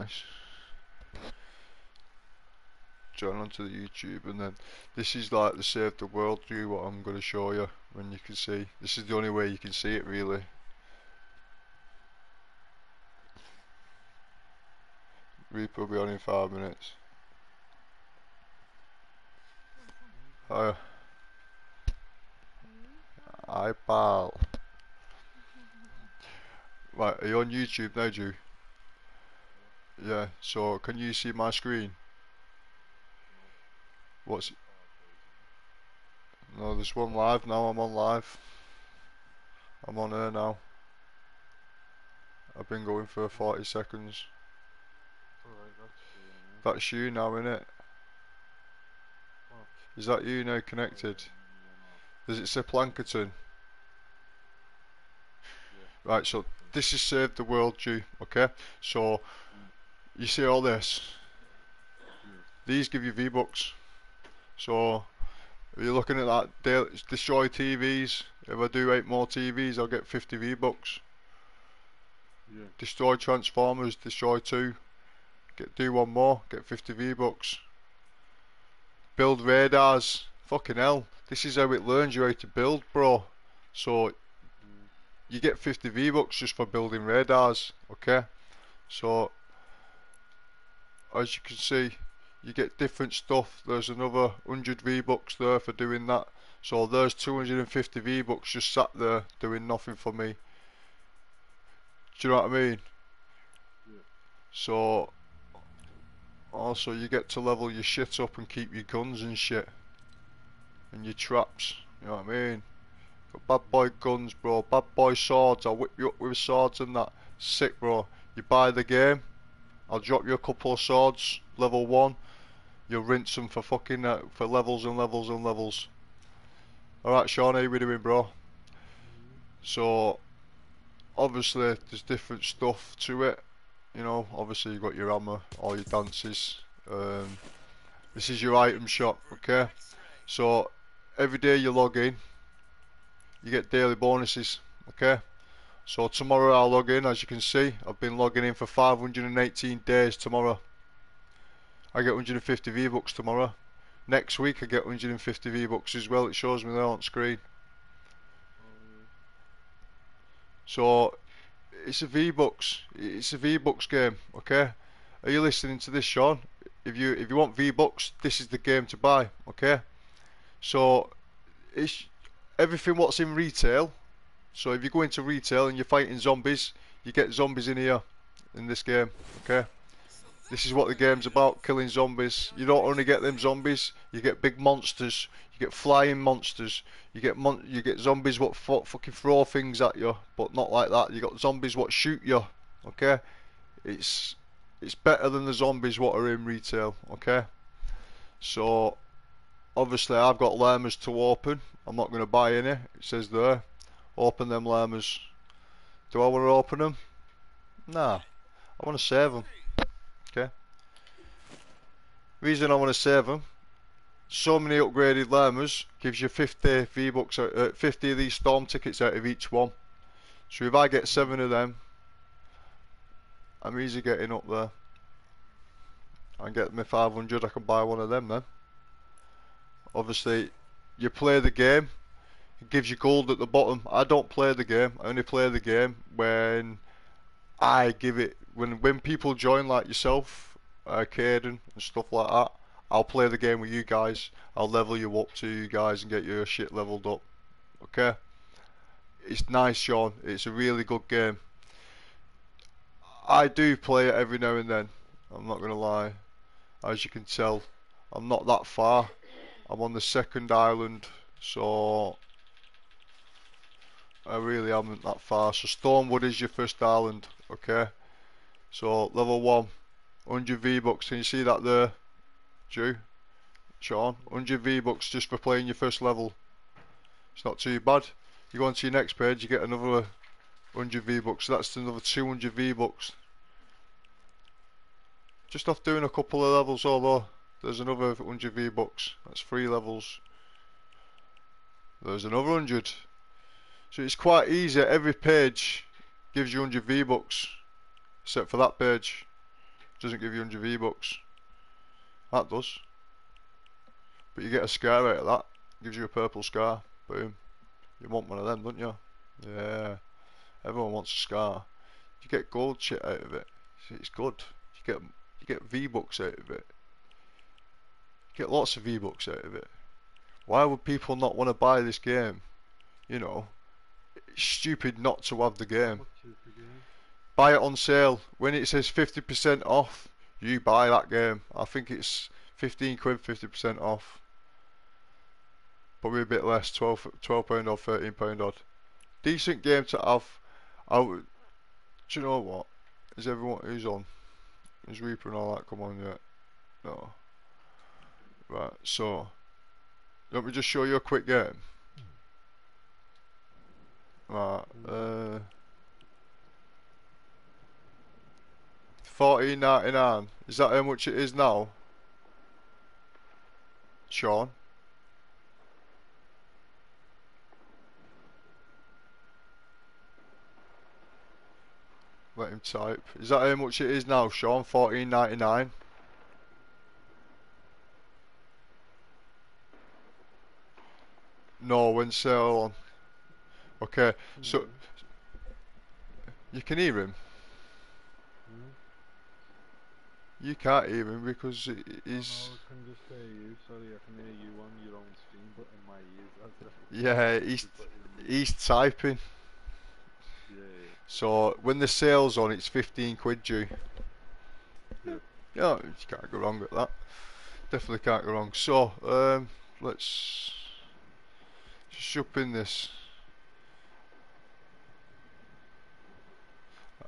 Nice. Join onto the YouTube and then this is like the save the world view what I'm going to show you when you can see. This is the only way you can see it really. Reaper will be on in five minutes. Hi. Hi pal. Right, are you on YouTube now, Drew? Yeah, so can you see my screen? What's... No, there's one live now, I'm on live. I'm on air now. I've been going for 40 seconds. That's you now, innit? Is that you now connected? Does it say Plankerton? Right, so this is Save the World Jew, okay? So, you see all this? These give you V-Bucks. So, if you're looking at that, destroy TVs. If I do 8 more TVs, I'll get 50 V-Bucks. Yeah. Destroy Transformers, destroy 2. Get Do one more, get 50 V-Bucks. Build radars. Fucking hell. This is how it learns you how to build, bro. So, you get 50 V-Bucks just for building radars, okay? So, as you can see, you get different stuff. There's another 100 V-Bucks there for doing that. So there's 250 V-Bucks just sat there doing nothing for me. Do you know what I mean? Yeah. So, also you get to level your shit up and keep your guns and shit. And your traps, you know what I mean? Got bad boy guns, bro. Bad boy swords. I'll whip you up with swords and that. Sick, bro. You buy the game. I'll drop you a couple of swords. Level 1. You'll rinse them for fucking... Uh, for levels and levels and levels. Alright, Sean. How you doing, bro? So... Obviously, there's different stuff to it. You know, obviously you've got your armor, all your dances. Um, this is your item shop, okay? So, every day you log in, you get daily bonuses okay so tomorrow I'll log in as you can see. I've been logging in for 518 days tomorrow. I get 150 V-Bucks tomorrow. Next week I get 150 V-Bucks as well. It shows me there on screen. So it's a V-Bucks. It's a V-Bucks game okay? Are you listening to this Sean? If you if you want V-Bucks this is the game to buy okay? So it's everything what's in retail. So if you go into retail and you're fighting zombies, you get zombies in here in this game. Okay. This is what the game's about, killing zombies. You don't only get them zombies, you get big monsters, you get flying monsters, you get mon you get zombies what fucking throw things at you, but not like that. You got zombies what shoot you. Okay, it's it's better than the zombies what are in retail. Okay, so obviously I've got llamas to open I'm not going to buy any it says there open them llamas do I want to open them? Nah I want to save them okay. Reason I want to save them so many upgraded llamas gives you 50 V-Bucks, uh, 50 of these storm tickets out of each one. So if I get 7 of them I'm easy getting up there. And get me 500 I can buy one of them then. Obviously you play the game it gives you gold at the bottom. I don't play the game. I only play the game when I give it when when people join like yourself uh, Caden and stuff like that I'll play the game with you guys. I'll level you up to you guys and get your shit leveled up. Okay? It's nice Sean. It's a really good game. I do play it every now and then. I'm not gonna lie. As you can tell I'm not that far. I'm on the second island, so I really haven't that far. So Stonewood is your first island, okay? So level 1, 100 V-Bucks, can you see that there? Drew? Sean? 100 V-Bucks just for playing your first level. It's not too bad. You go on to your next page, you get another 100 V-Bucks, so that's another 200 V-Bucks. Just off doing a couple of levels although. There's another 100 V-Bucks. That's three levels. There's another 100. So it's quite easy. Every page gives you 100 V-Bucks. Except for that page. Doesn't give you 100 V-Bucks. That does. But you get a scar out of that. Gives you a purple scar. Boom. You want one of them, don't you? Yeah. Everyone wants a scar. You get gold shit out of it. It's good. You get you get V-Bucks out of it. You get lots of V-Bucks out of it. Why would people not want to buy this game? You know, stupid not to have the game. Buy it on sale. When it says 50% off, you buy that game. I think it's 15 quid, 50% off. Probably a bit less, 12, 12 pound or 13 pound odd. Decent game to have. I would, do you know what? Is everyone who's on? Is Reaper and all that come on yet? No. Right, so let me just show you a quick game. Right, uh fourteen ninety nine. Is that how much it is now? Sean? Let him type. Is that how much it is now, Sean? Fourteen ninety nine. No, when sale on. Okay, so you can hear him. You can't hear him because he- he's I can just hear you. Sorry, I can hear you on your own stream, but in my ears. Yeah he's Just letting you know. he's typing. Yeah, yeah. So when the sale's on, it's fifteen quid due. Yeah. Yeah, you can't go wrong with that. Definitely can't go wrong. So um, let's just jump in this.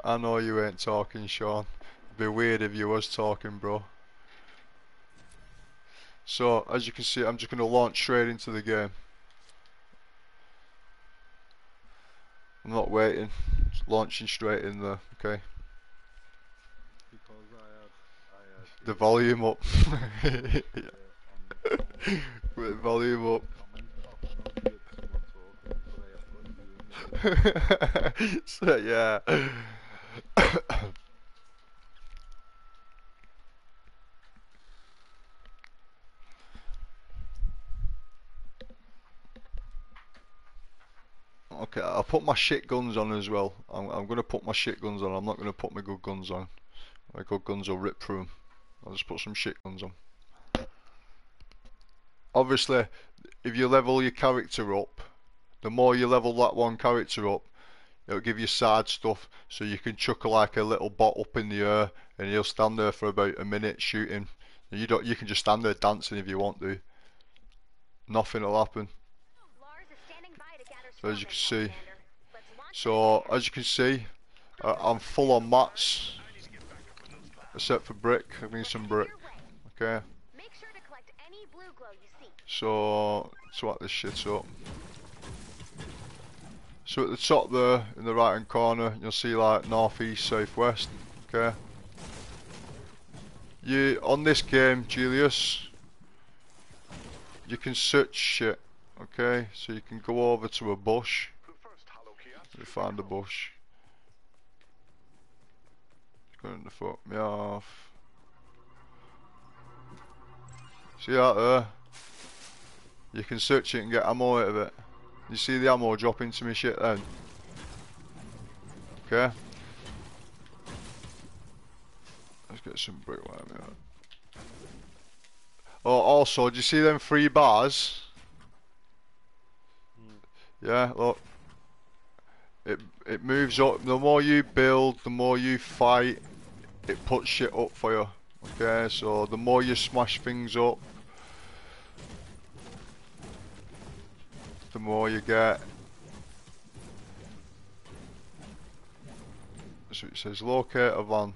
I know you ain't talking, Sean. It'd be weird if you was talking, bro. So as you can see, I'm just going to launch straight into the game. I'm not waiting. Just launching straight in there. Okay. Because I had, I had The volume up. With volume up. comment popping up with someone talking, but I have got you in there. so yeah. okay, I'll put my shit guns on as well. I'm, I'm gonna put my shit guns on. I'm not gonna put my good guns on. My good guns will rip through them. I'll just put some shit guns on. Obviously, if you level your character up, the more you level that one character up, it'll give you side stuff so you can chuck like a little bot up in the air and he'll stand there for about a minute shooting. You don't you can just stand there dancing if you want to. Nothing will happen. Lars is standing by to gather So as you can see- Alexander. Let's launch So as you can see, uh, I'm full on mats, except for brick. I need some brick. Okay, Make to collect any blue glow you see. so swat this shit up. So at the top there, in the right hand corner, you'll see like northeast, southwest. Okay. You on this game, Julius, you can search shit. Okay, so you can go over to a bush. You find a bush. It's going to fuck me off. See that there? You can search it and get ammo out of it. You see the ammo drop into me shit then? Okay. Let's get some brick wire me. Oh, also, do you see them three bars? Yeah, look. It it moves up. The more you build, the more you fight. It puts shit up for you. Okay, so the more you smash things up, the more you get. So it says locate a van.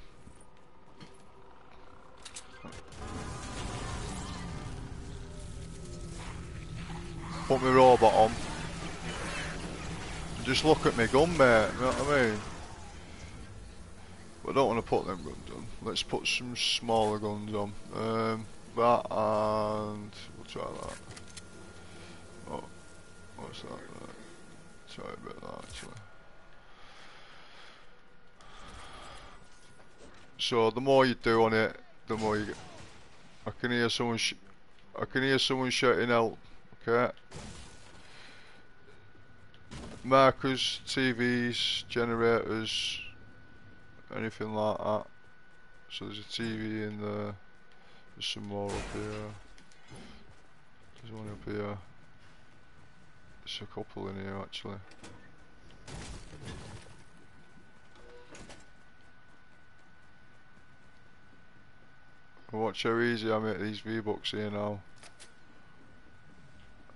Put my robot on. Just look at me gun, mate. You know what I mean? But I don't want to put them guns on. Let's put some smaller guns on. Um, that and we'll try that. What's that? Right. Try a bit of that actually. So the more you do on it, the more you get. I can hear someone. I can hear someone shouting help. Okay. Markers, TVs, generators, anything like that. So there's a TV in there. There's some more up here. There's one up here. There's a couple in here actually. Watch how easy I make these V-Bucks here now.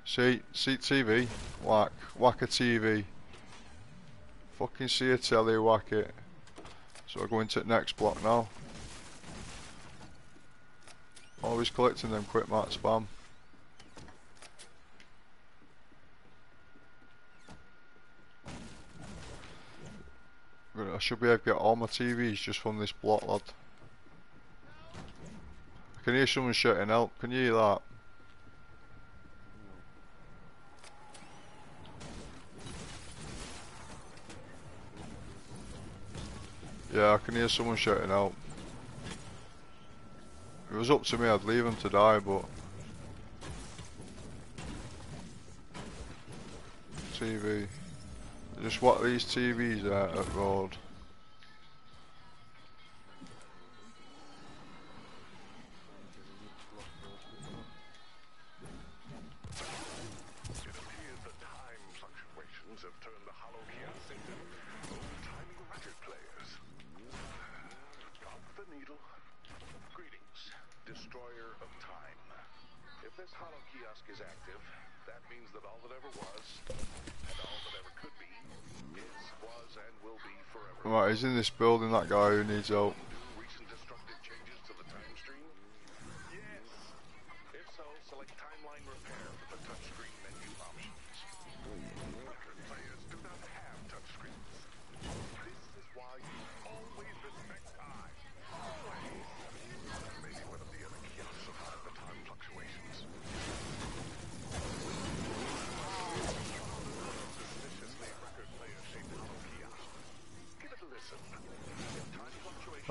See, see TV, whack, whack a TV. Fucking see a telly, whack it. So I go into the next block now. Always collecting them quick mark spam. Should be able to get all my TVs just from this block, lad. I can hear someone shouting out. Can you hear that? Yeah, I can hear someone shouting out. If it was up to me, I'd leave him to die, but... TV. Just what these TVs are at road. Building, that guy who needs help.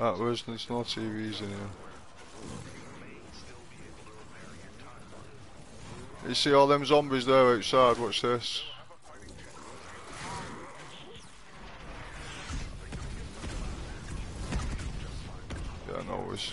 Fluctuations That was, there's no TVs in. You see all them zombies there outside, watch this. Yeah, no worries.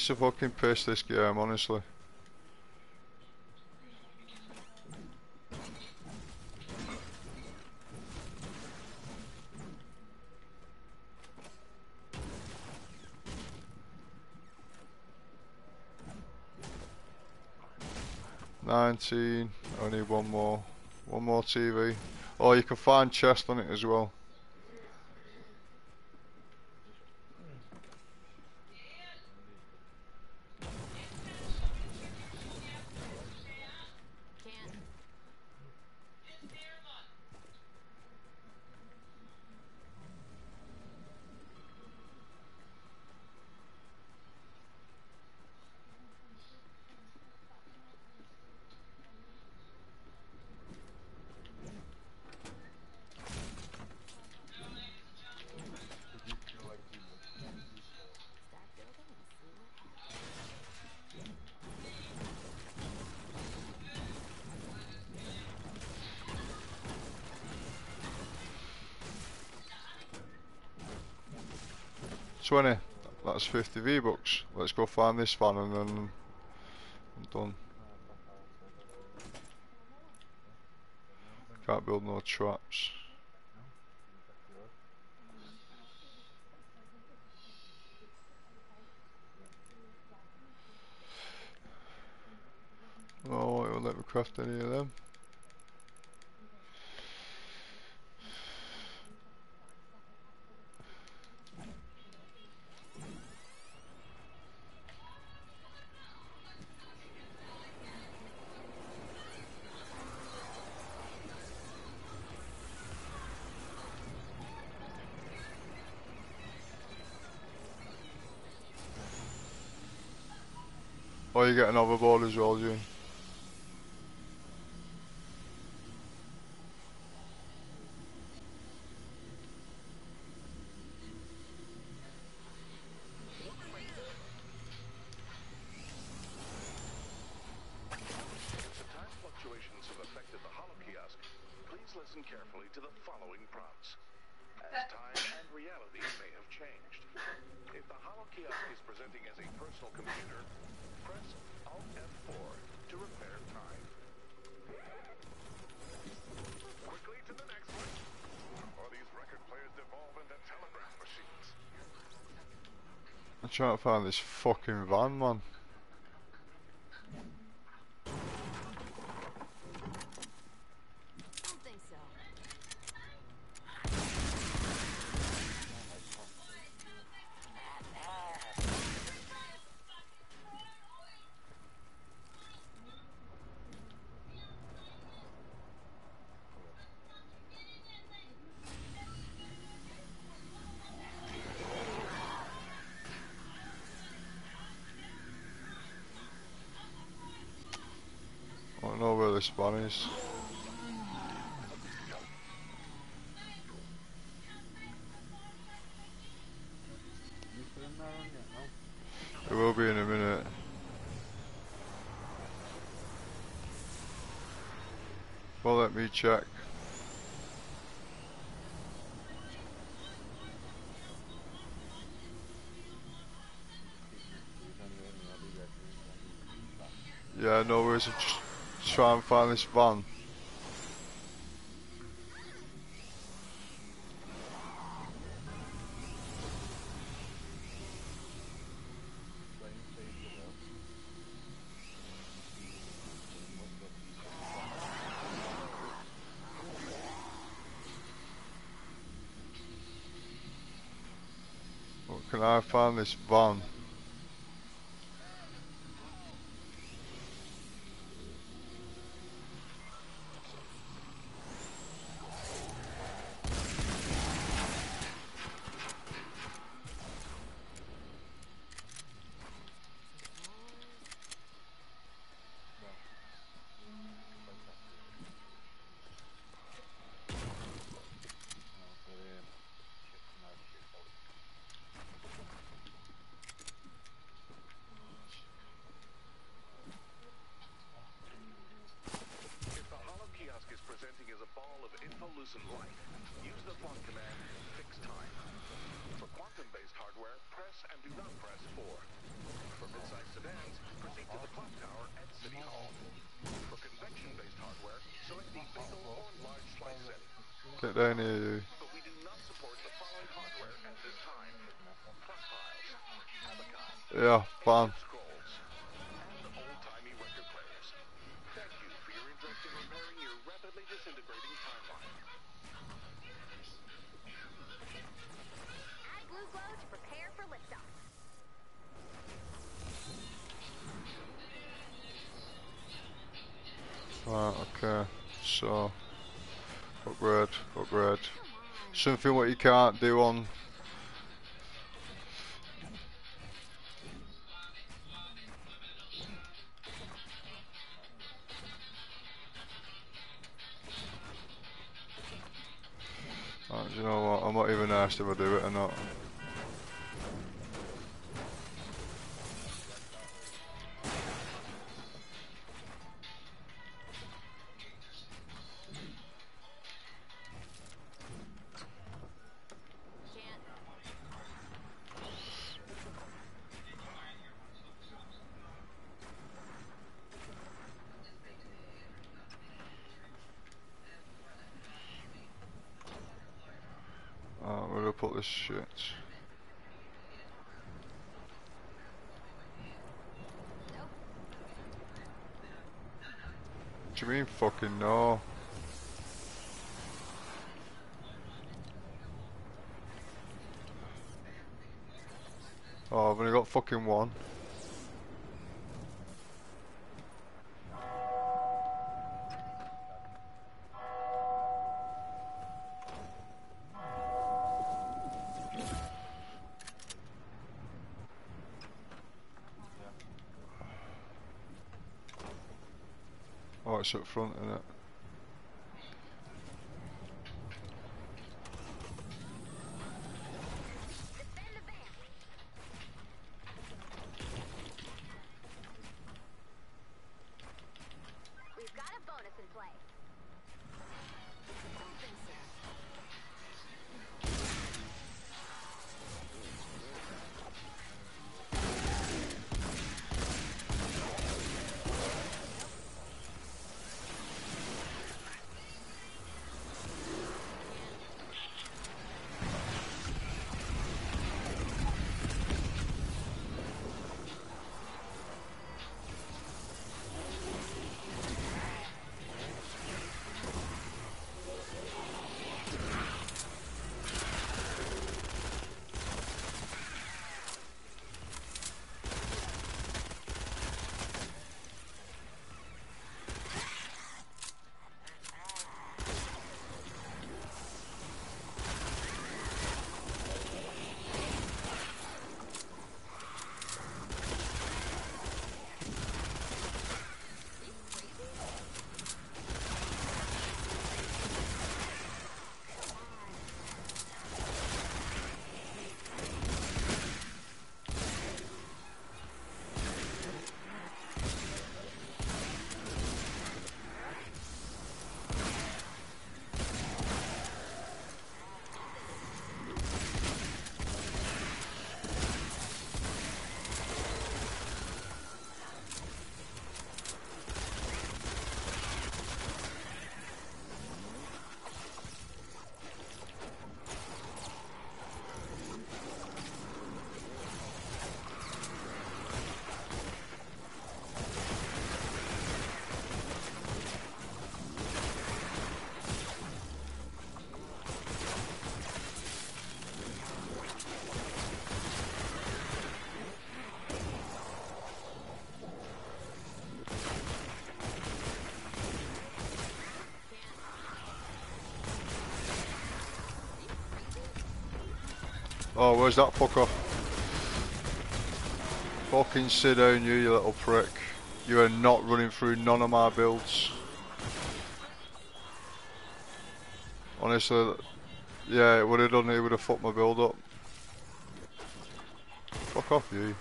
Piece of fucking piss this game, honestly. Nineteen, need one more. One more TV. Oh, you can find chest on it as well. Twenty. That's fifty V bucks. Let's go find this fan and then I'm done. Can't build no traps. Oh, it won't let me craft any of them. Oh, you get another ball as well, June. found this fucking van, man. Let me check. Yeah, no worries. I'm just try and find this van. And I found this bomb? something what you can't do on do you know what, I'm not even asked if I do it or not. this shit. What you mean fucking no? Oh, I've only got fucking one. Up front, isn't it? Oh, where's that fucker? Fucking sit down, you, you little prick. You are not running through none of my builds. Honestly, yeah, it would have done it, would have fucked my build up. Fuck off, you.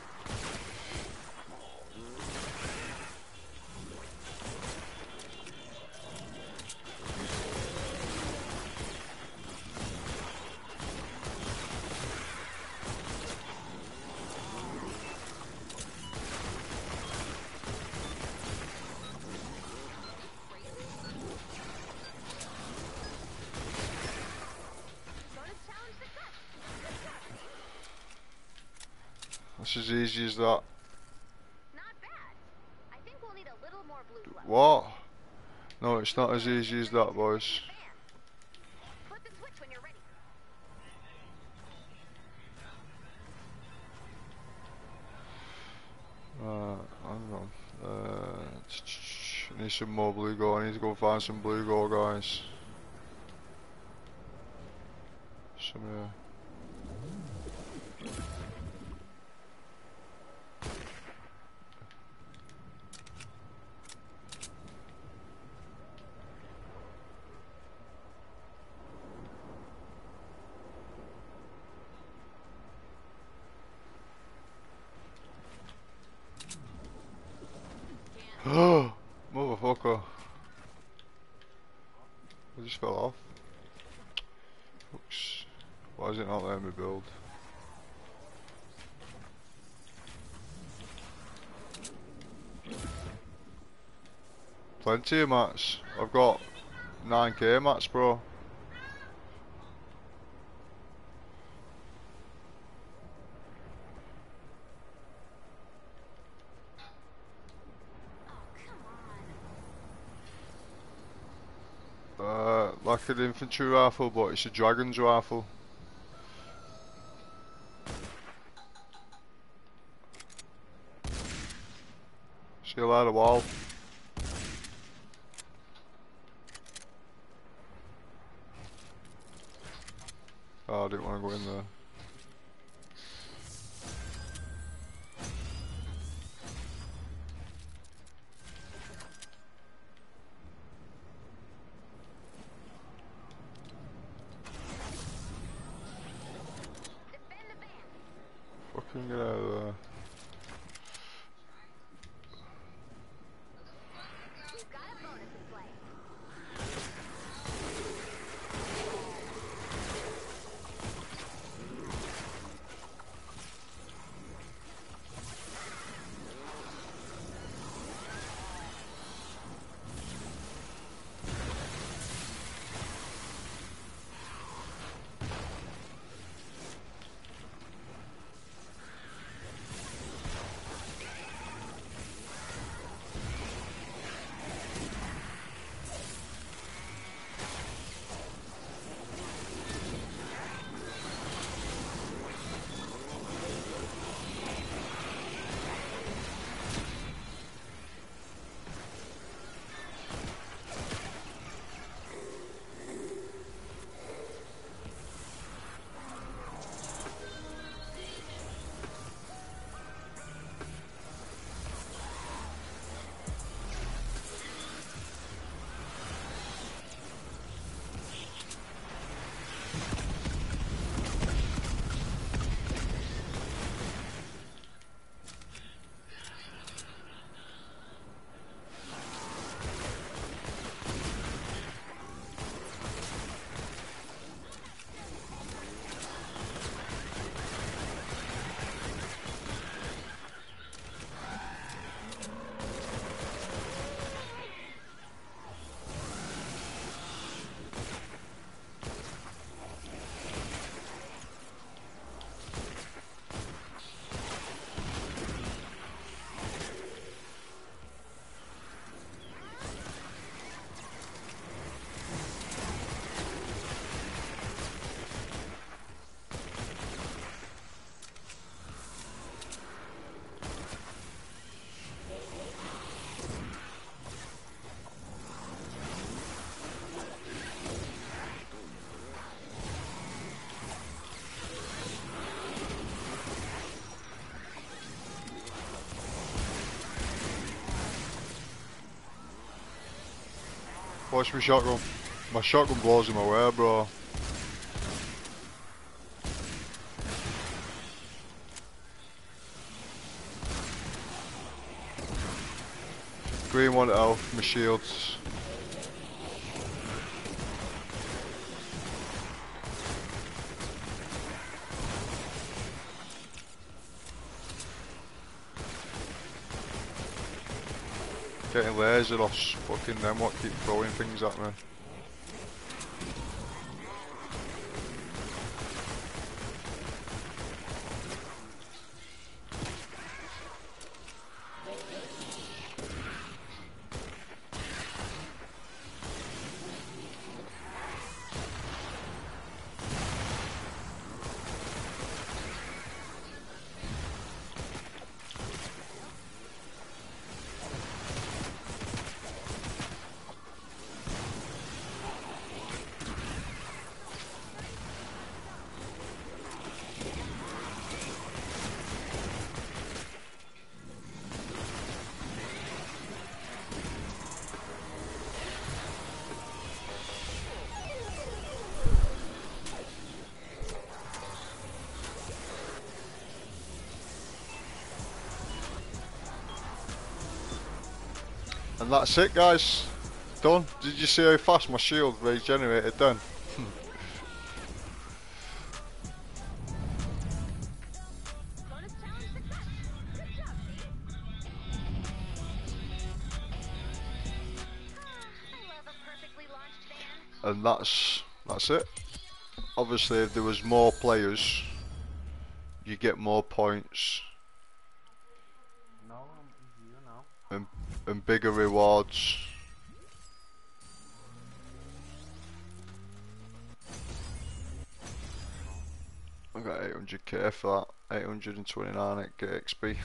It's as easy as that. Not bad. I think we'll need a little more blue glow. What? No, it's not as easy as that, boys. Van. Put the switch when you're ready. Uh, hang on. Uh, I need some more blue go. I need to go find some blue go, guys. Some, uh, Motherfucker. I just fell off. Oops. Why is it not letting me build? Plenty of mats. I've got 9k mats, bro. Uh, like an infantry rifle, but it's a dragon's rifle. See you later, wall. Oh, I didn't want to go in there. Watch my shotgun. My shotgun blows him away, bro. Green one elf, my shields. Getting laser off fucking them what keep throwing things at me. And that's it guys. Done. Did you see how fast my shield regenerated then? And that's that's it. Obviously, if there was more players, you get more points No, I'm here now. and bigger rewards. I got 800k for that. 829 at XP.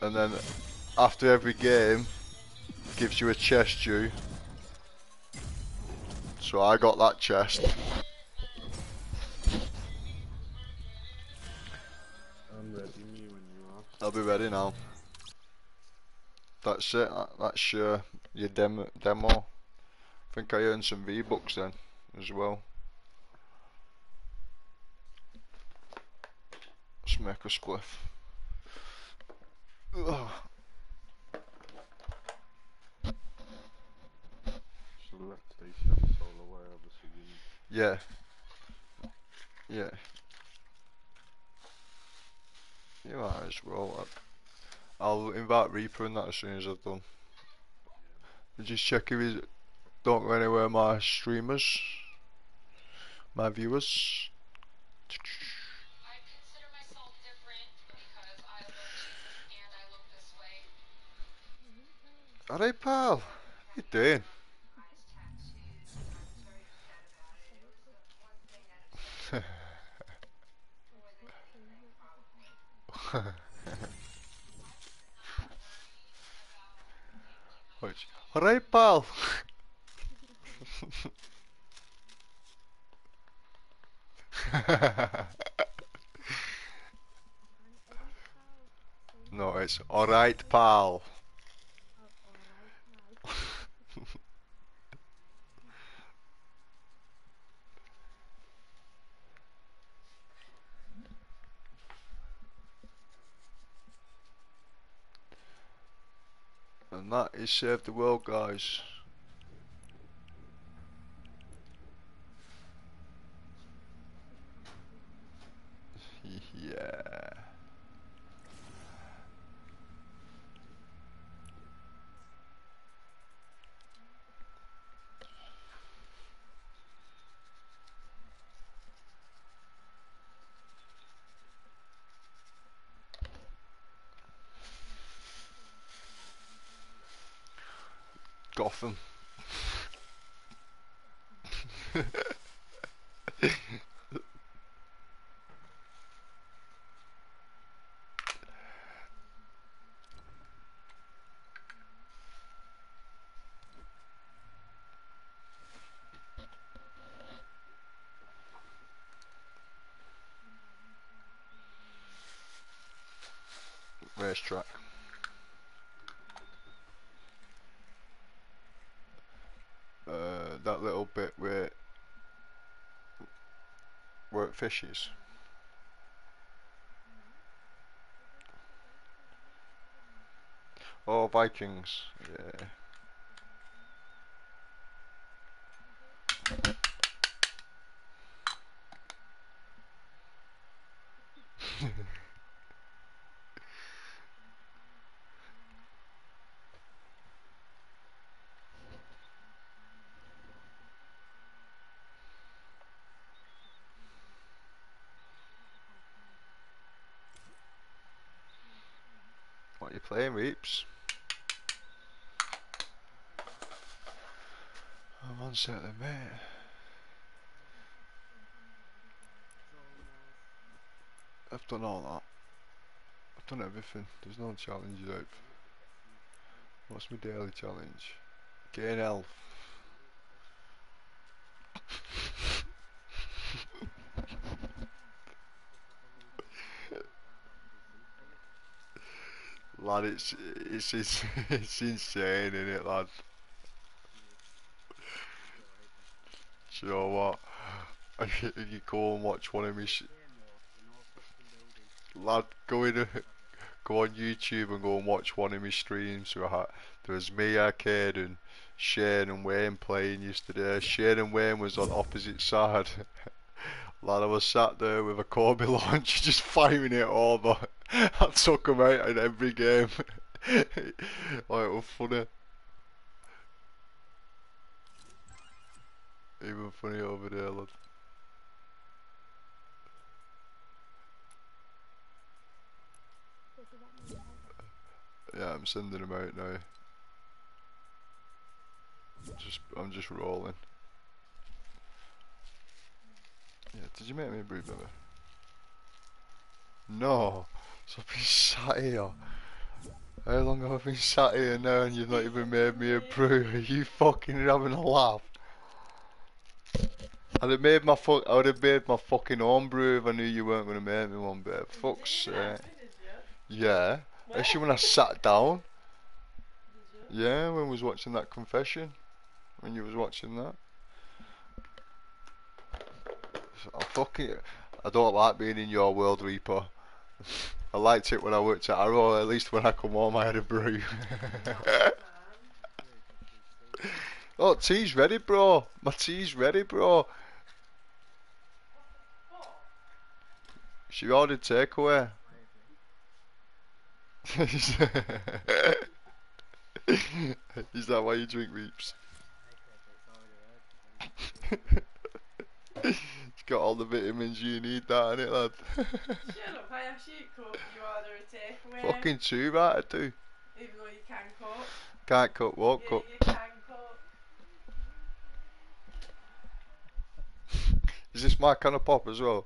And then after every game, gives you a chest due. So I got that chest. Be ready now. That's it. That's uh, your demo. Demo. I think I earned some V bucks then as well. Let's make a spliff. Ugh. So let's stay shop solo where obviously you Yeah. Yeah. You might as well. I'll invite Reaper and that as soon as I've done. Just check if he's don't go anywhere my streamers, my viewers. I consider myself different because I look and I look this way. Alright pal, you doing? probably. Pal. no, it's alright pal. And that is Save the World, guys. yeah. Gotham. Racetrack. that little bit where fishes. Oh, Vikings. Yeah. what you playing, Reaps? Oh, one second, mate. I've done all that. I've done everything. There's no challenges out. What's my daily challenge? Gain health. It's it's it's, it's insane, isn't it, lad? Do you know what? You go and watch one of me, lad, go in, go on YouTube and go and watch one of my streams. Right? There was me, Arcade, and Shane and Wayne playing yesterday. Shane and Wayne was on opposite side. Lad, I was sat there with a Corby launcher just firing it over. I took him out in every game. like, it was funny. Even funny over there, lad. Yeah, I'm sending him out now. Just, I'm just rolling. Yeah, did you make me a brew, baby? No. So I've been sat here. How long have I been sat here now and you've not even made me a brew? Are you fucking having a laugh? I'd have made my fuck. I would have made my fucking own brew if I knew you weren't gonna make me one, But Fuck's sake. Yeah. Actually, when I sat down. Yeah, when I was watching that confession. When you was watching that. I fucking. I don't like being in your world, Reaper. I liked it when I worked at Arrow. At least when I come home, I had a brew. oh, tea's ready, bro. My tea's ready, bro. She ordered takeaway. Is that why you drink Reaps? it's got all the vitamins you need, that innit, lad? Shut up, I actually cook, you order a takeaway. Fucking too right, I do. Even though you can cook. Can't cook, won't Yeah, cook. you can cook. Is this my kind of pop as well?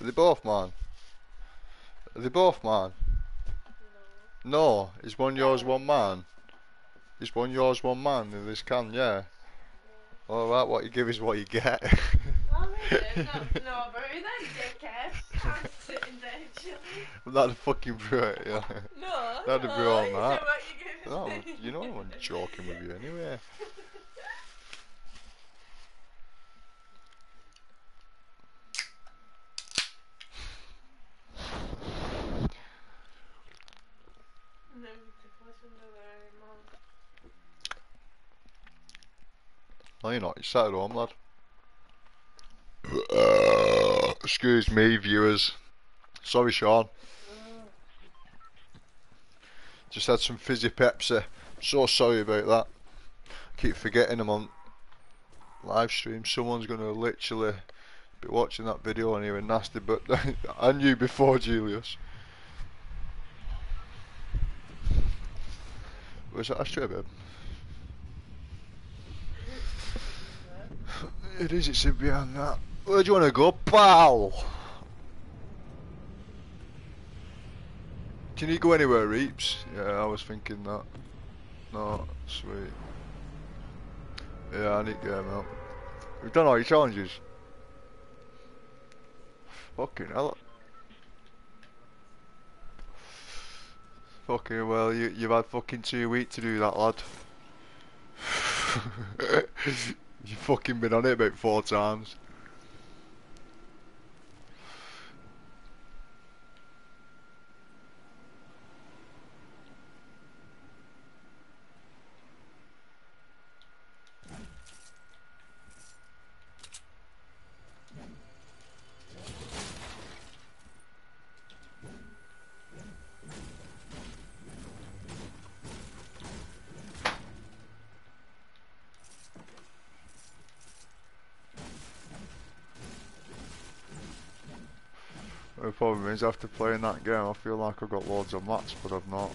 Are they both man? Are they both man? No, is one yours, one man? Is one yours, one man in this can, yeah? Alright, what you give is what you get. Oh, really? no, no, but then dickhead. I'm sitting there chilling. I'm not a fucking brew, yeah. No, That'd no, be all you that. said what No, you know I'm joking with you anyway. No, to push under there anymore. No, you're not. You're sat at home, lad. Uh, excuse me, viewers. Sorry, Sean. Just had some fizzy Pepsi. So sorry about that. Keep forgetting I'm on live stream. Someone's gonna literally be watching that video and hearing nasty, but I knew before Julius. Was that ashtray, babe? It is, it's in behind that. Where do you want to go, pal? Can you go anywhere, Reaps? Yeah, I was thinking that. No, sweet. Yeah, I need game out. We've done all your challenges. Fucking hell. Fucking well, you, you've had fucking two weeks to do that, lad. you fucking been on it about four times. Is after playing that game I feel like I've got loads of mats but I've not.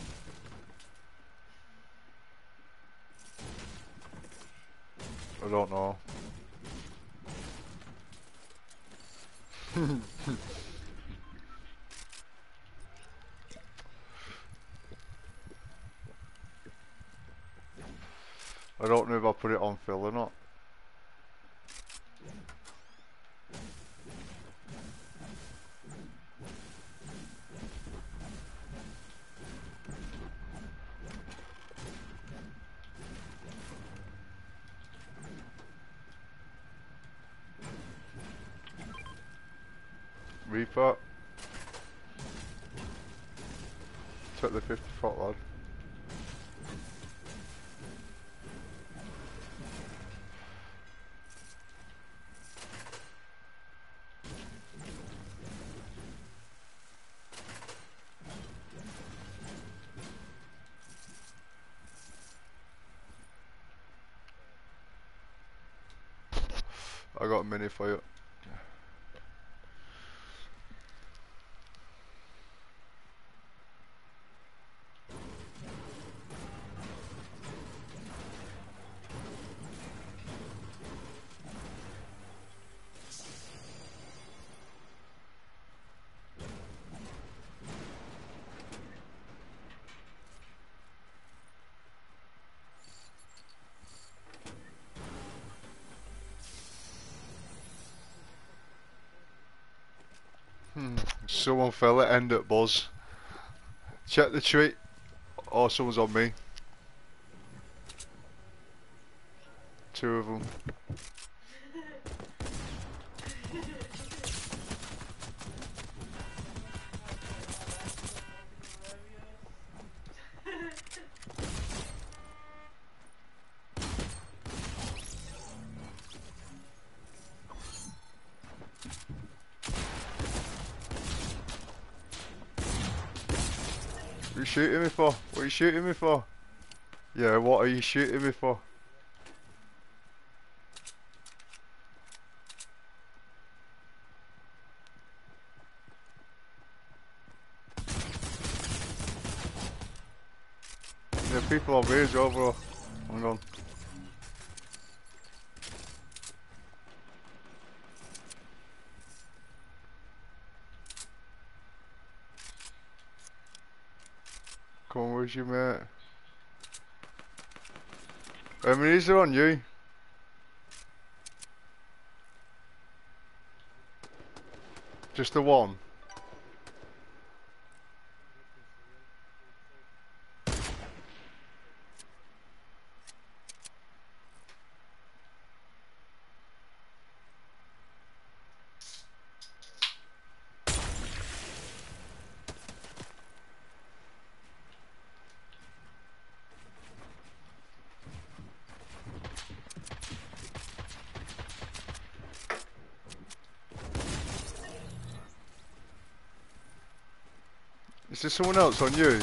I don't know. I don't know if I put it on fill or not. Reaper. Took the 50 foot lad. Mini for you. Someone fell at end at Buzz. Check the tree. Oh, someone's on me. Shooting me for? Yeah, what are you shooting me for? Yeah, people as well, bro. Hang on. Where's your mate? How many is there on you? Just the one? Someone else on you?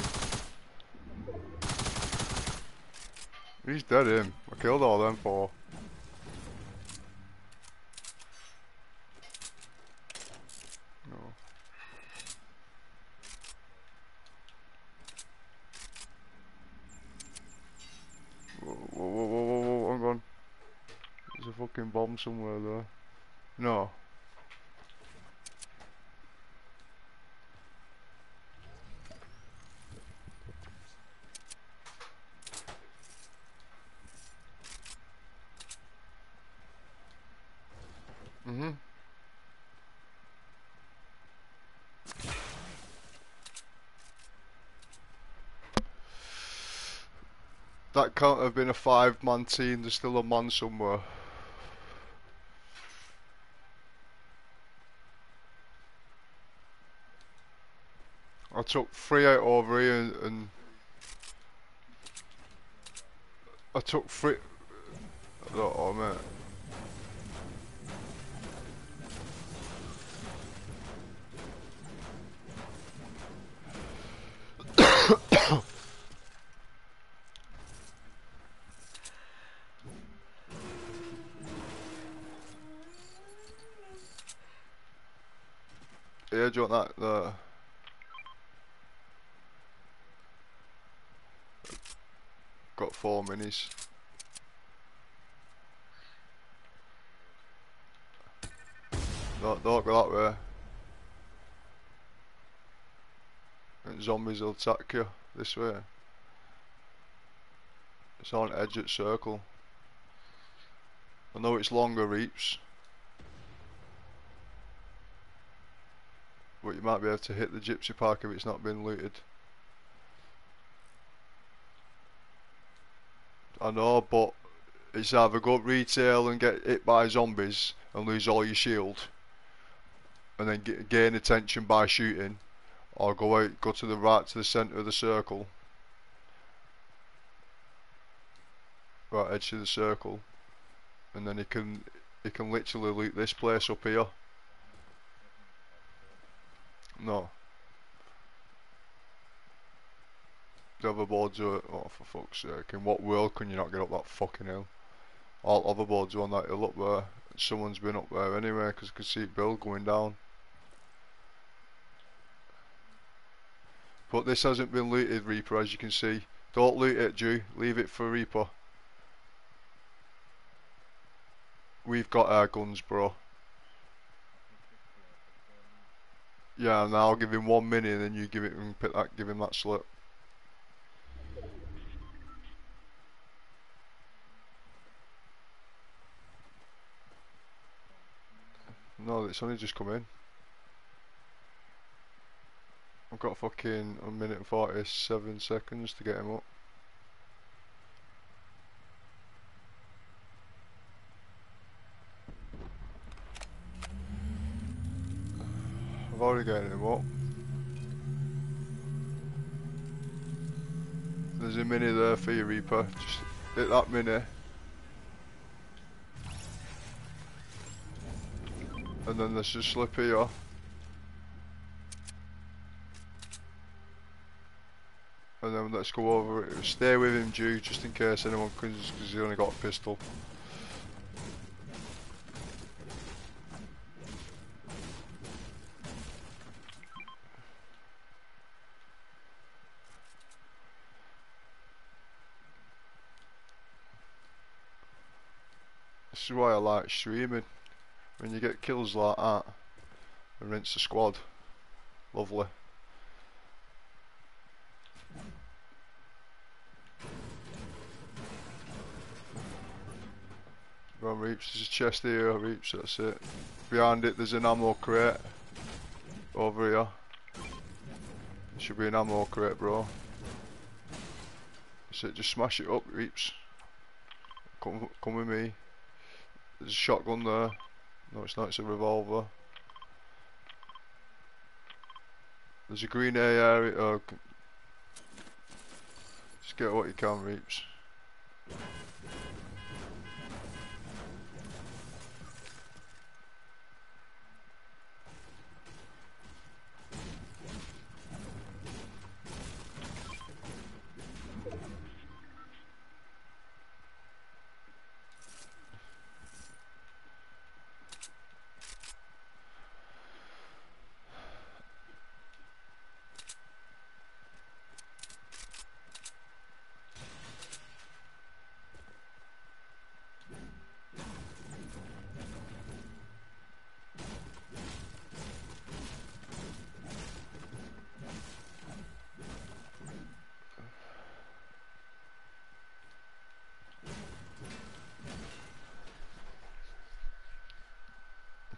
He's dead him. I killed all them four. No. Whoa, whoa, whoa, whoa, whoa, whoa, hang on. There's a fucking bomb somewhere there. No. Mm-hmm. That can't have been a five man team, there's still a man somewhere. I took three out over here and, and I took three. Know, mate. Yeah, do you want that? The minis. Don't, don't go that way. And zombies will attack you this way. It's on edge at circle. I know it's longer reaps. But you might be able to hit the gypsy park if it's not been looted. I know, but it's either go retail and get hit by zombies and lose all your shield, and then g gain attention by shooting, or go out, go to the right to the centre of the circle, right edge of the circle, and then he can he can literally loot this place up here. No. The other boards are, oh for fuck's sake, in what world can you not get up that fucking hill? All other boards are on that hill up there. Someone's been up there anyway because you can see Bill going down. But this hasn't been looted Reaper as you can see. Don't loot it Jew, leave it for Reaper. We've got our guns bro. Yeah, now I'll give him one minute and then you give it and pick that give him that slip. No, it's only just come in. I've got fucking a minute and 47 seconds to get him up. I've already got him up. There's a mini there for you, Reaper. Just hit that mini. And then there's a slip here. And then let's go over it. Stay with him, Jew, just in case anyone comes, because he's only got a pistol. This is why I like streaming. When you get kills like that, and rinse the squad. Lovely. On Reaps, there's a chest here, Reaps, that's it. Behind it there's an ammo crate. Over here. Should be an ammo crate bro. That's it, just smash it up Reaps. Come, come with me. There's a shotgun there. No, it's not, it's a revolver. There's a green A area. Oh, just get what you can, Reaps.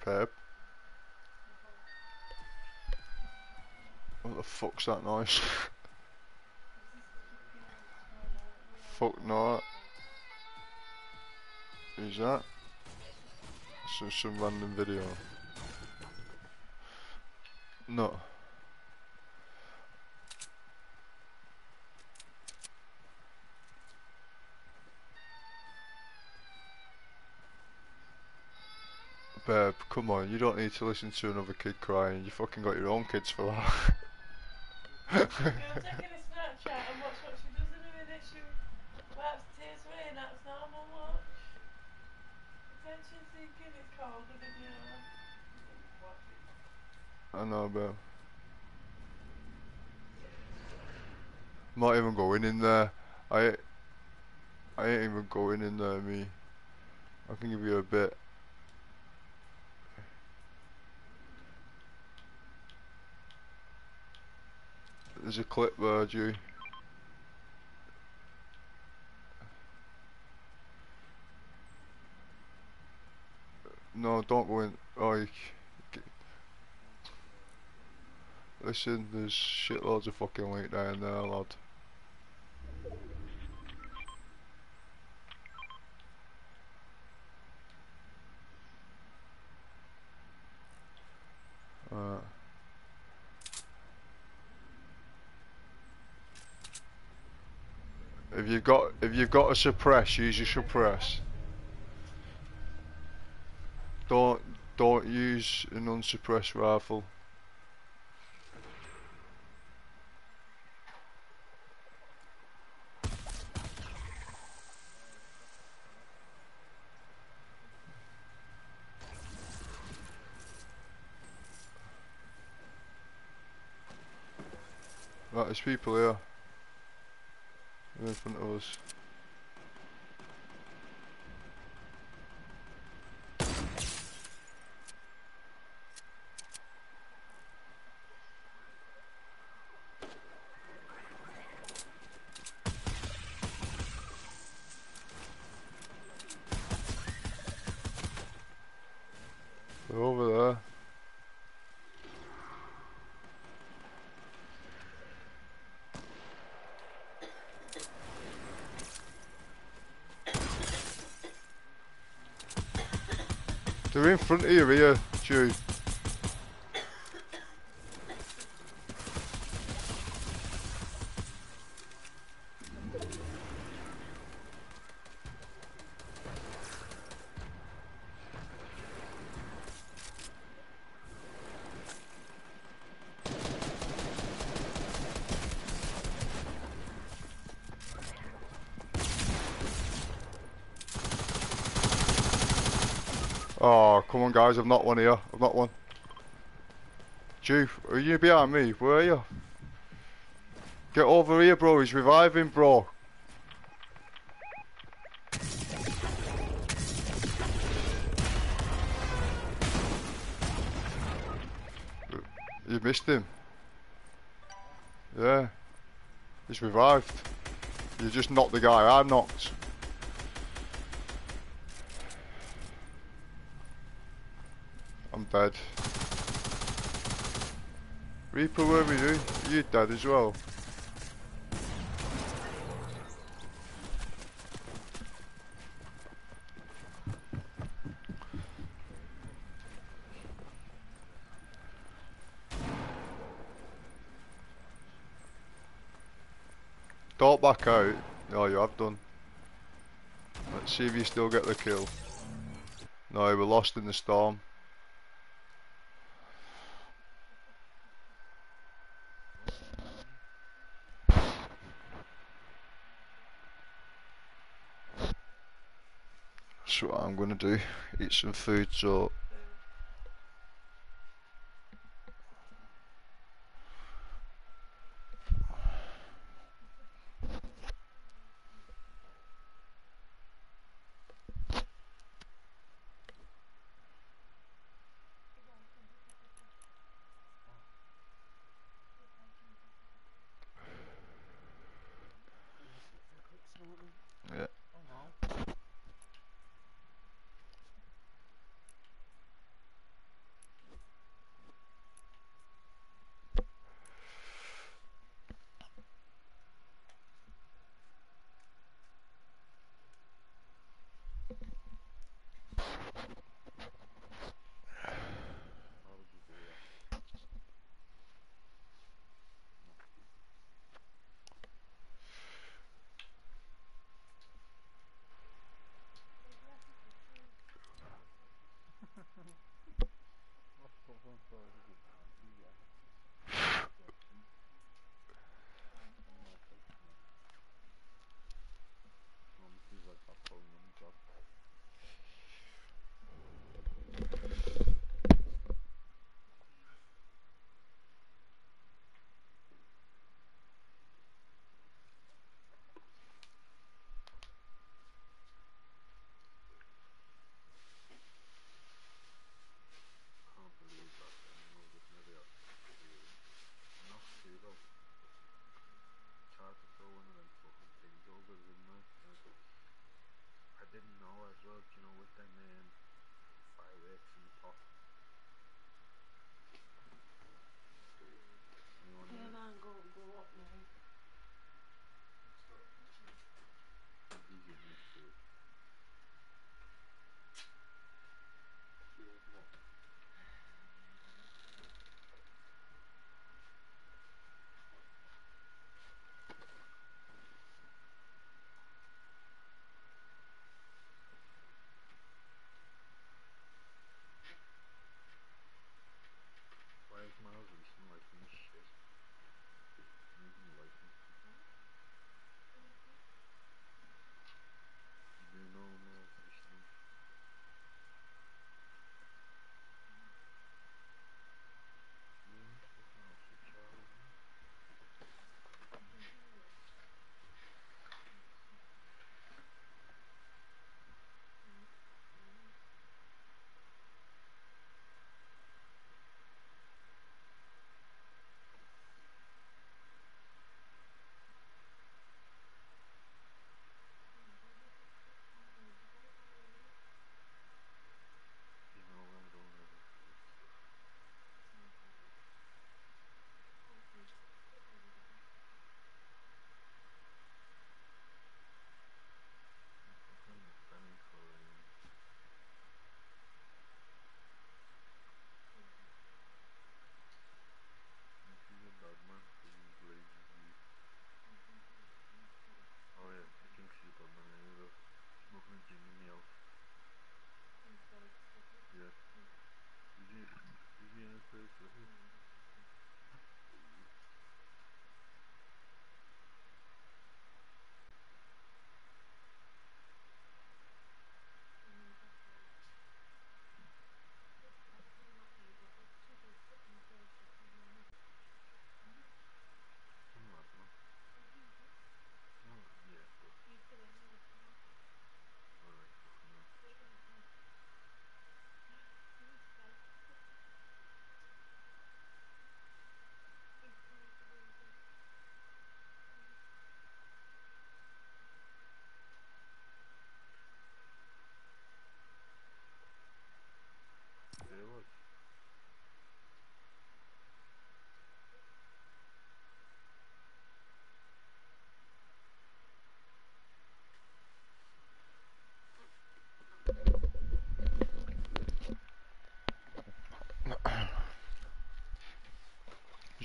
Pep. What the fuck's that noise? fuck not. Who's that? Some some random video. No. Babe, come on, you don't need to listen to another kid crying. You fucking got your own kids for that. Taking a Snapchat and watch what she does in a minute. Tears and that's normal watch. I know, babe. Not even going in there. I I ain't even going in there, me. I can give you a bit. There's a clip there. No, don't go in. Oh, Listen, there's shitloads of fucking link down there, lad. Uh, if you've got if you've got a suppress, use your suppress. Don't don't use an unsuppressed rifle. Right, there's people here. They're front here, Jude. Oh, come guys, I've not one here. I've not one. Jew, are you behind me? Where are you? Get over here, bro. He's reviving, bro. You missed him. Yeah. He's revived. You just knocked the guy I knocked. I'm dead. Reaper, where are you? You dead as well. Don't back out. No, you have done. Let's see if you still get the kill. No, we're lost in the storm. I'm gonna do. Eat some food so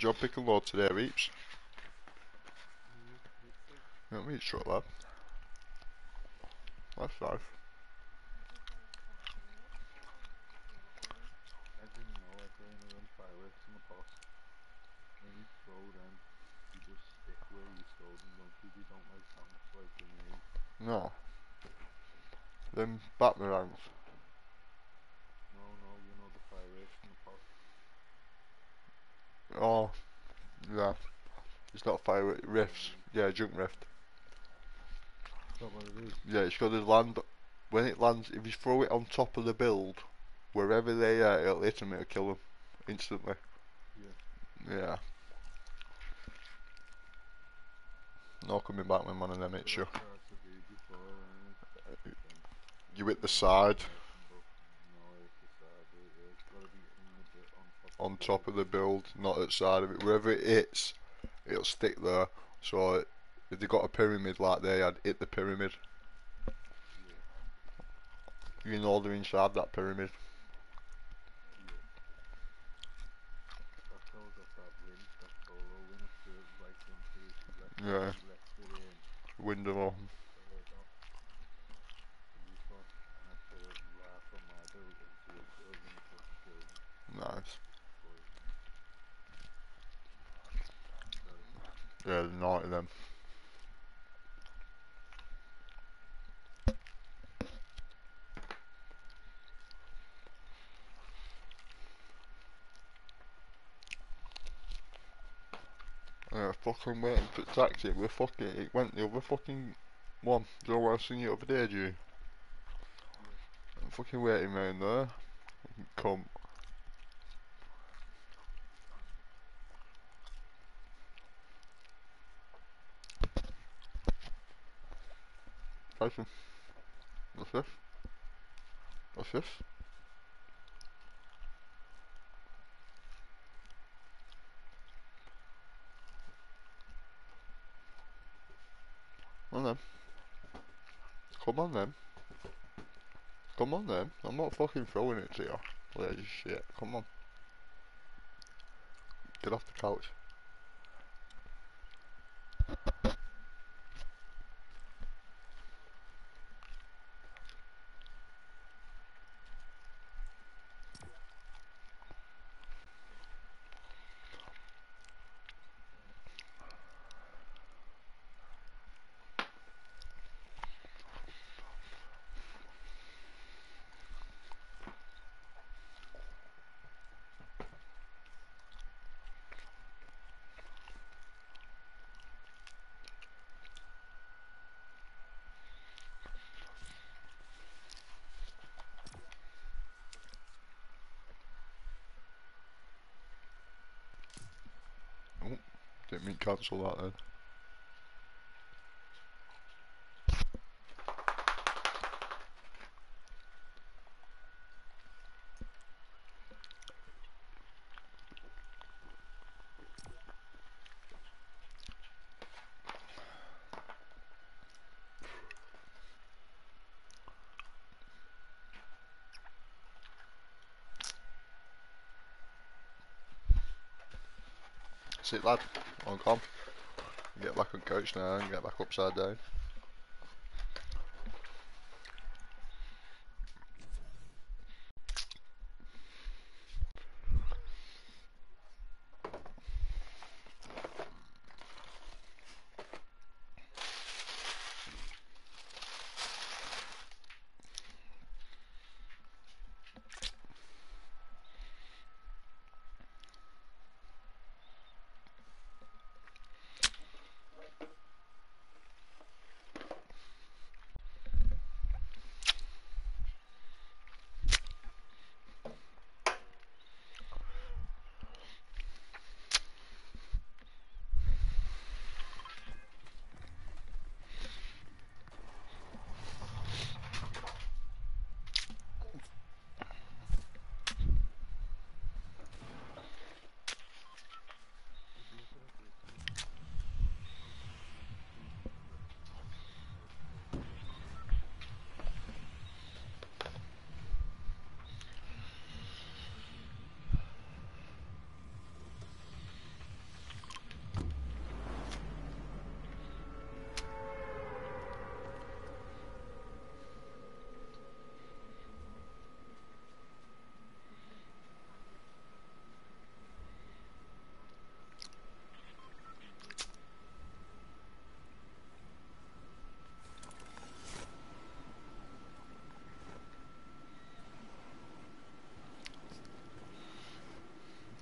Is your pick and load today, Reaps? No, Reaps truck lad. That's nice. Didn't know I throw in them fireworks in the pot. When you throw them, you just stick where you throw them, don't you? They don't like bounce like grenades. No. Them batarangs. No, no, you know the fireworks in the pot. Oh, yeah. It's not fire riffs. Yeah, junk rift. Is that what it is? Yeah, it's got to land. When it lands, if you throw it on top of the build, wherever they are, it'll hit them, it'll kill them instantly. Yeah. Yeah. No coming back when one of them hits you. that's hard to do before, and You hit the side, No, it's the side, yeah, yeah. It's gotta be in the bit on top. of the build, not at side of it. Wherever it hits, it'll stick there. So if they got a pyramid like they had, hit the pyramid. You know they're inside that pyramid. yeah. That's how I got that win, that solo win at the right into it. He left, Yeah. he left it in. Window open. Third off. Police off, and I put it right from my build into his building, fucking killed him. Nice. Destroyed him. Got Yeah, they're naughty them. Uh, yeah, fucking waiting for taxi. We're fucking. It went the other fucking one. Do you know what I seen over there, do you? I'm fucking waiting round there. Come. Tyson. What's this? What's this? Come on then. Come on then. Come on then. I'm not fucking throwing it to you. Well, you shit. Come on. Get off the couch. Didn't mean cancel that then. Sit lad, on com. Get back on coach now and get back upside down.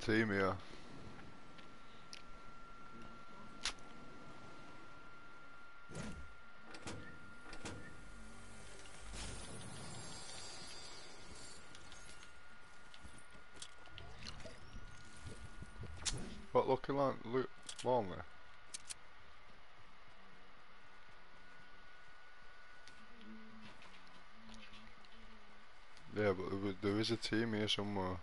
Team here. What looking like look lonely? Yeah, but there is a team here somewhere.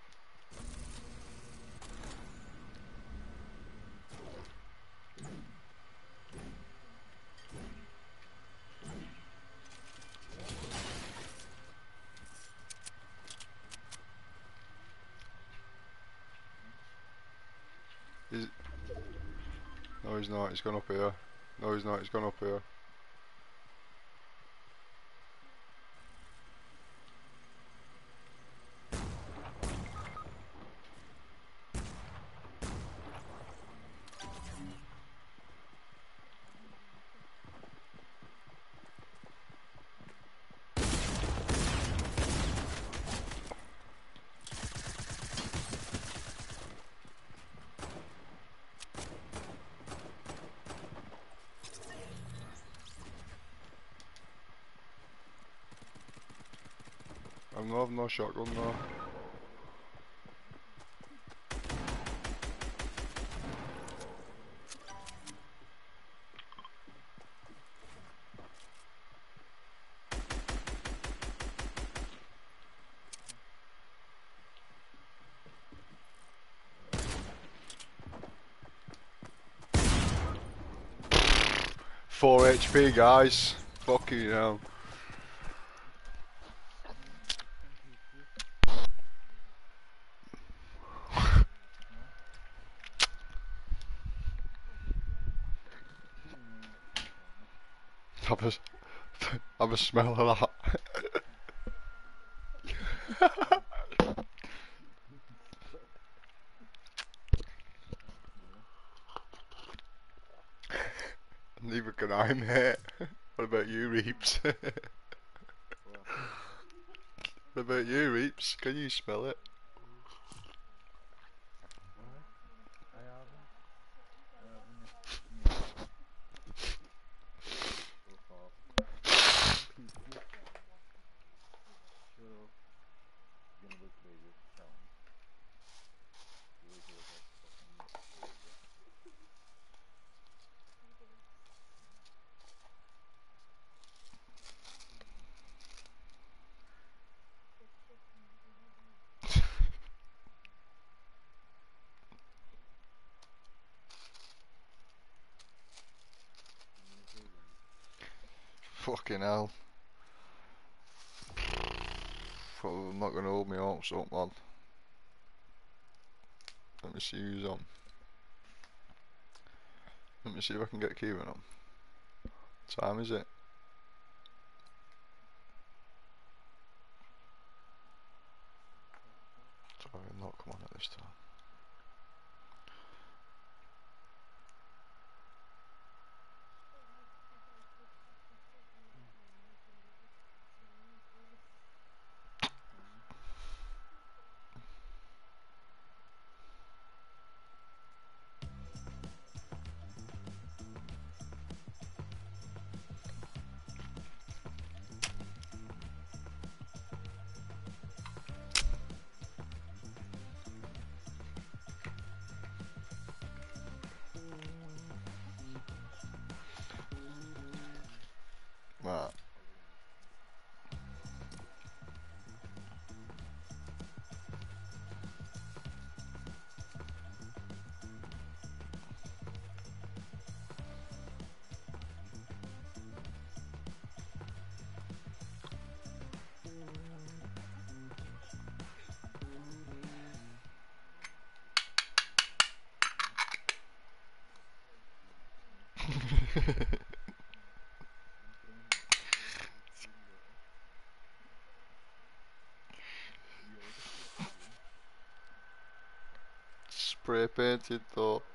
Is No he's he's gone up here. No he's not, he's gone up here. have no shotgun though. Four HP guys, fucking hell. A smell of that. Neither can I, mate. What about you, Reaps? what about you, Reaps? Can you smell it? I haven't. I haven't. Fuck off. Keep it. Shut up. You're gonna look crazy if you tell me. You look like a fucking crazy. Fucking hell. I'm not gonna hold my hopes up, man. Let me see who's on. Let me see if I can get Kieran on. What Time is it? Repetito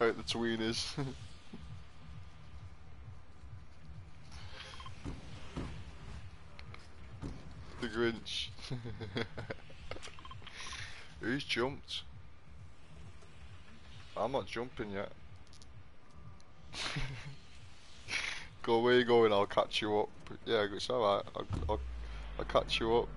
Out the tweeners. the Grinch. Who's jumped? I'm not jumping yet. Go where you're going, I'll catch you up. Yeah, it's alright. I'll, I'll, I'll catch you up.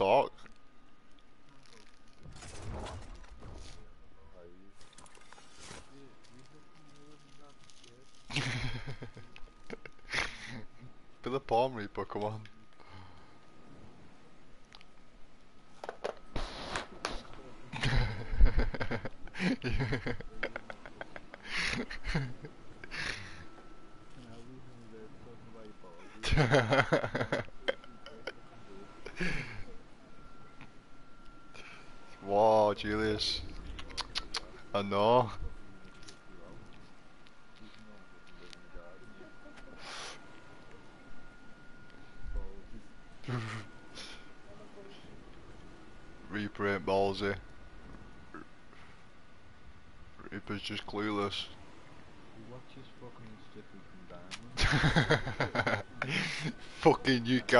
talk. Be the palm reaper, come on.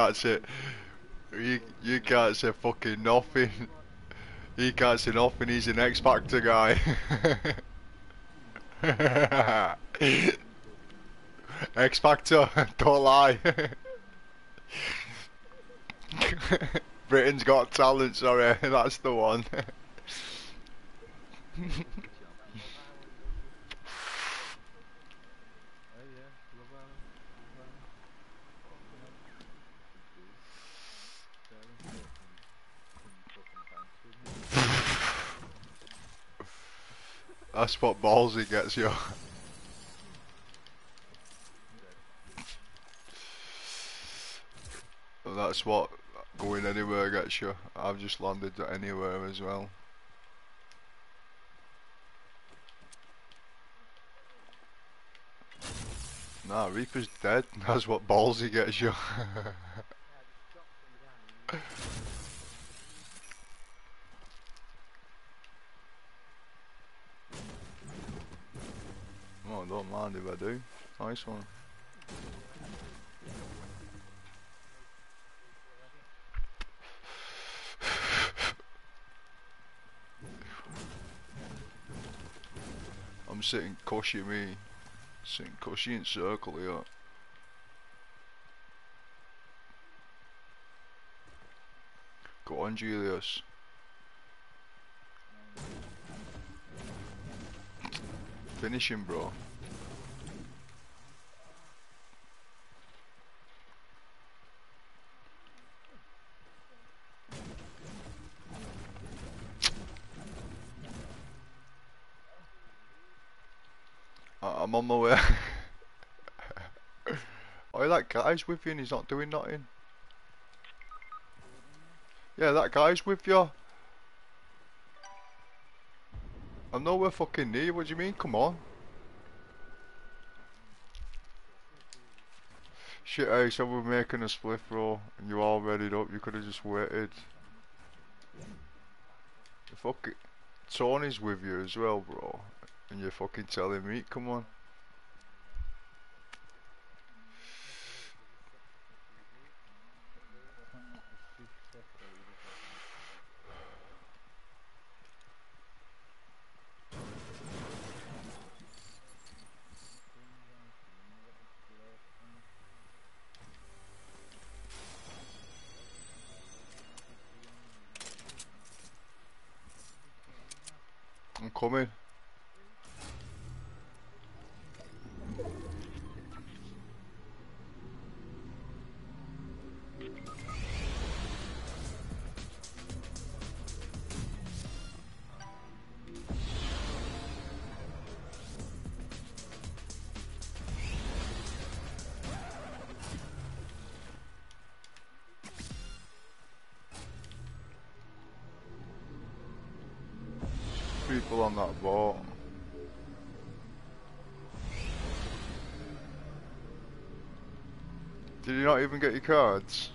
Can't say you you can't say fucking nothing. He can't say nothing, he's an X Factor guy. X Factor, don't lie. Britain's got talent, sorry, that's the one. Oh yeah, Love Island. Love Island. Yeah. Sarah fucking, fucking pants with me. That's what ballsy gets you. That's what going anywhere gets you. I've just landed anywhere as well. Nah, Reaper's dead. That's what ballsy gets you. oh, don't mind if I do. Nice one. I'm sitting cushy me. Sitting cushy in circle here. Go on Julius. Finish him bro. I- I'm on my way. oh, that guy's with you and he's not doing nothing. Yeah, that guy's with you. I'm nowhere fucking near you, what do you mean? Come on. Shit, hey, so we're making a split, bro, and you all readied up, you could have just waited. Fuck it. Tony's with you as well, bro. And you're fucking telling me, come on. Even get your cards?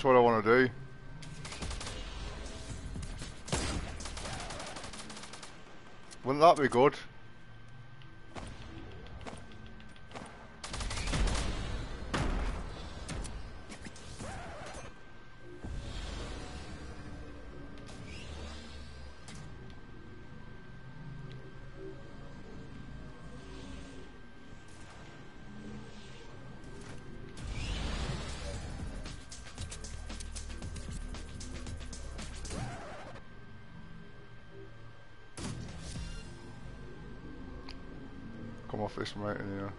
That's what I want to do. Wouldn't that be good? Right. yeah.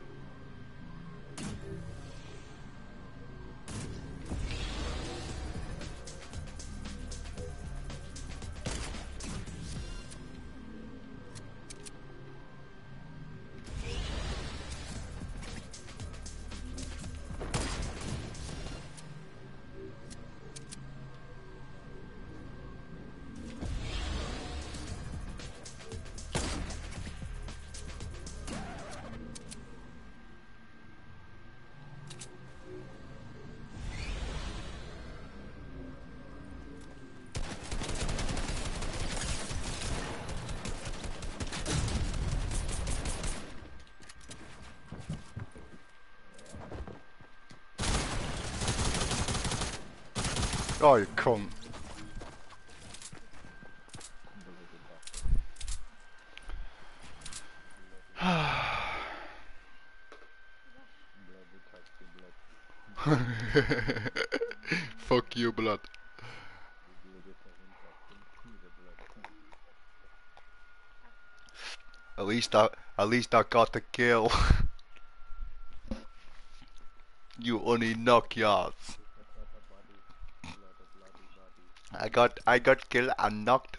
Oh, you cunt. Fuck you, blood. At least I, at least I got the kill. you only knock yards. Blood a bloody body. I got, I got killed and knocked.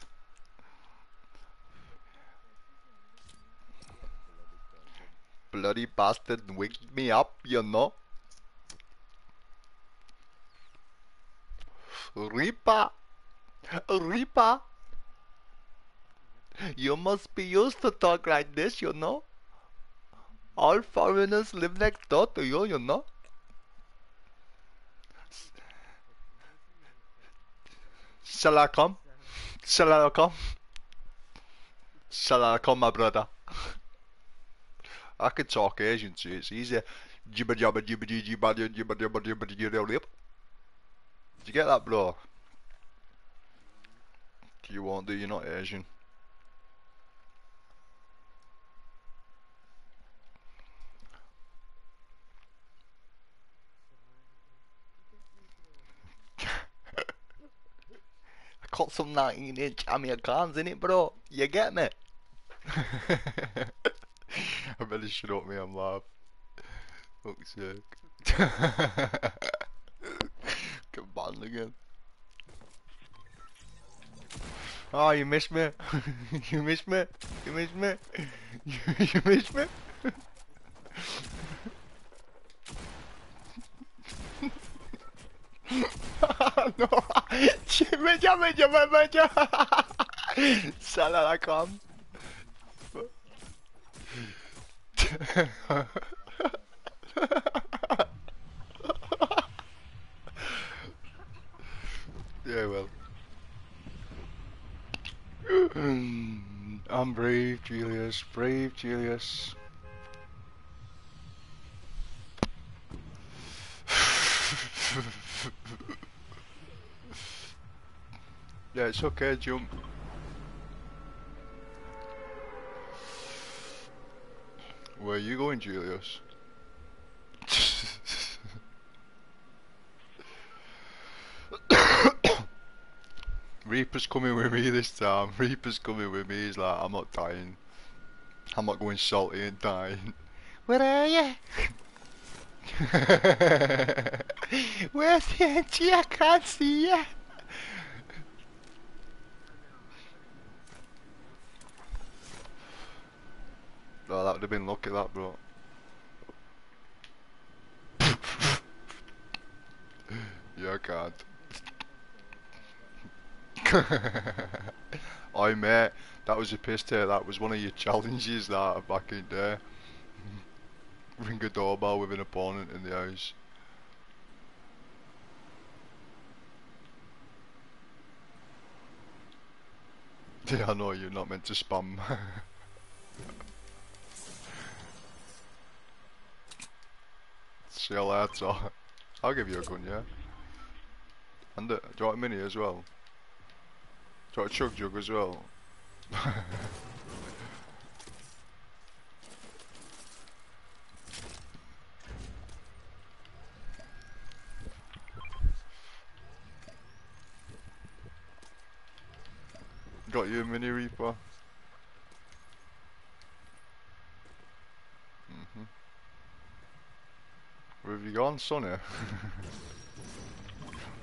Bloody bastard waked me up, you know. Reaper, Reaper. You must be used to talk like this, you know. All foreigners live next door to you, you know. Shall I come? My brother? I can talk Asian, so it's easy. Jibba jabba jibba jibba jibba jibba jibba jibba jibba jibba Did you get that, bro? Do You won't do, you're not Asian. Caught some 19 inch Americans in it, bro. You get me? I better shut up, me. I'm live. Fuck's sake. Get banned again. Oh, you missed me. you missed me. You missed me. You, you missed me. no. me llame, yo me meto. Sal a la cam. yeah, well. I'm brave, Julius. Brave, Julius. yeah, it's okay, jump. Where are you going, Julius? Reaper's coming with me this time. Reaper's coming with me. He's like, I'm not dying. I'm not going salty and dying. Where are you? Where's the entry? I can't see you. Would have been lucky, that, bro. yeah, I can't. Oi mate, that was a piss take, that was one of your challenges that back in there. Ring a doorbell with an opponent in the house. Yeah, I know you're not meant to spam. See you later. I'll give you a gun, yeah? And uh, do you want a mini as well? Do you want a chug jug as well? Got you a mini reaper. You gone, sunny? Have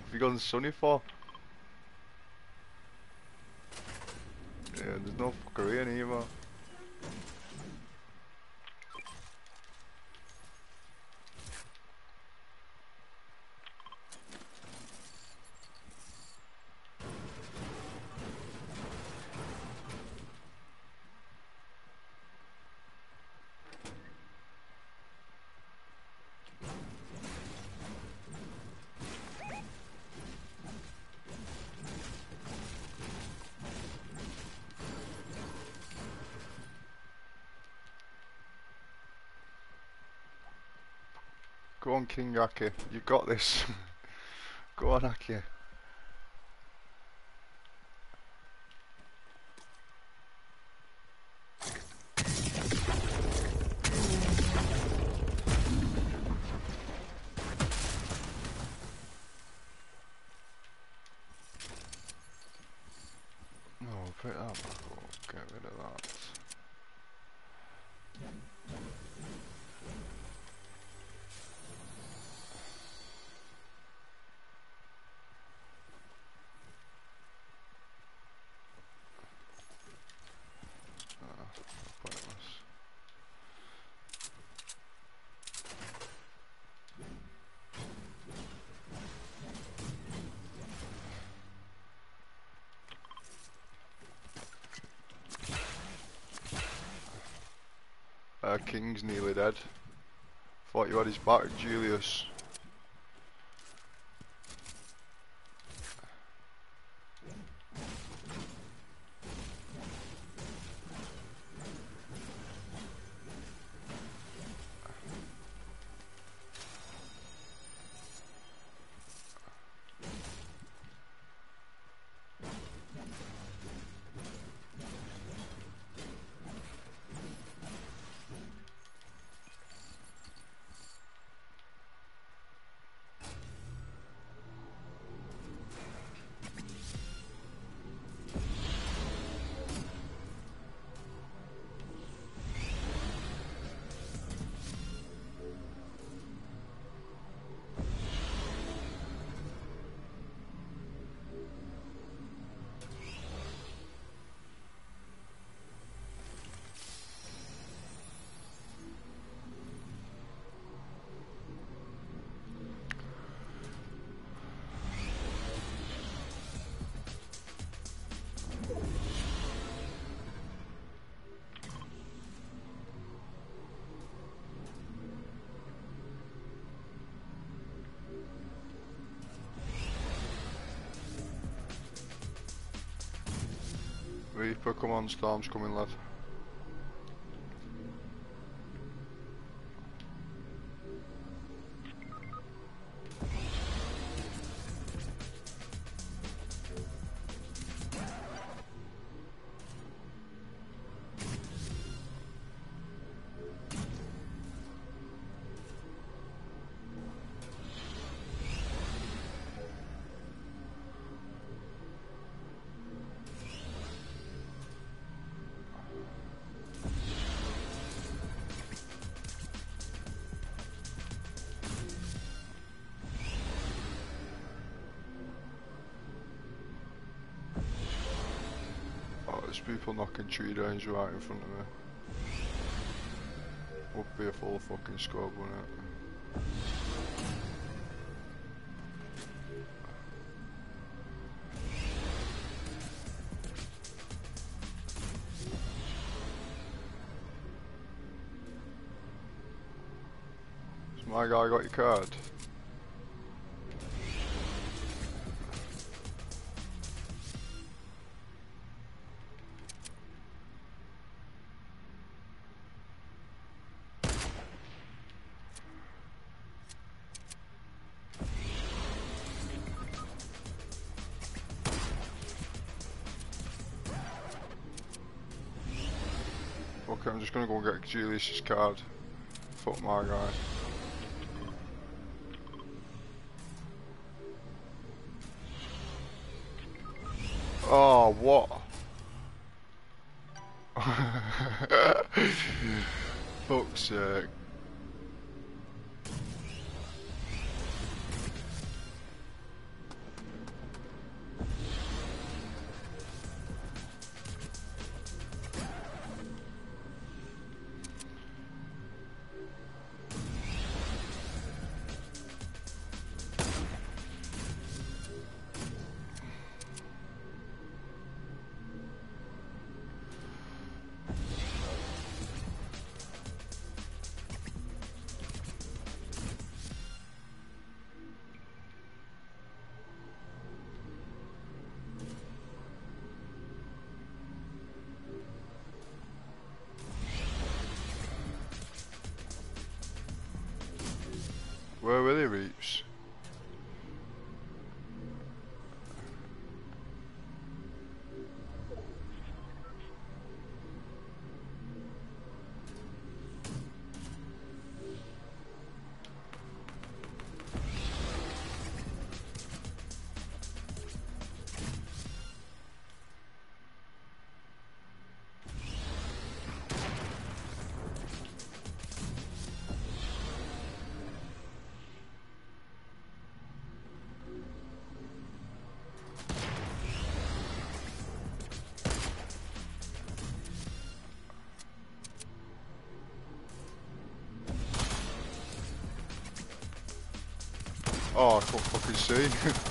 you gone Sunny for? Yeah, there's no fuckery in here, Aki. You've got this. Go on, Aki. Oh, pick that back up. Get rid of that. Ah, pointless. King's nearly dead. Thought you had his back, Julius. Reaper, come on, Storm's coming, lad. Knocking tree down right in front of me. Would be a full fucking squad, wouldn't it? My guy got your card? Just gonna go and get Julius's card. Fuck my guy. Oh, what? Fuck's sake. Where were they, Reaps? Oh, I can't fucking see.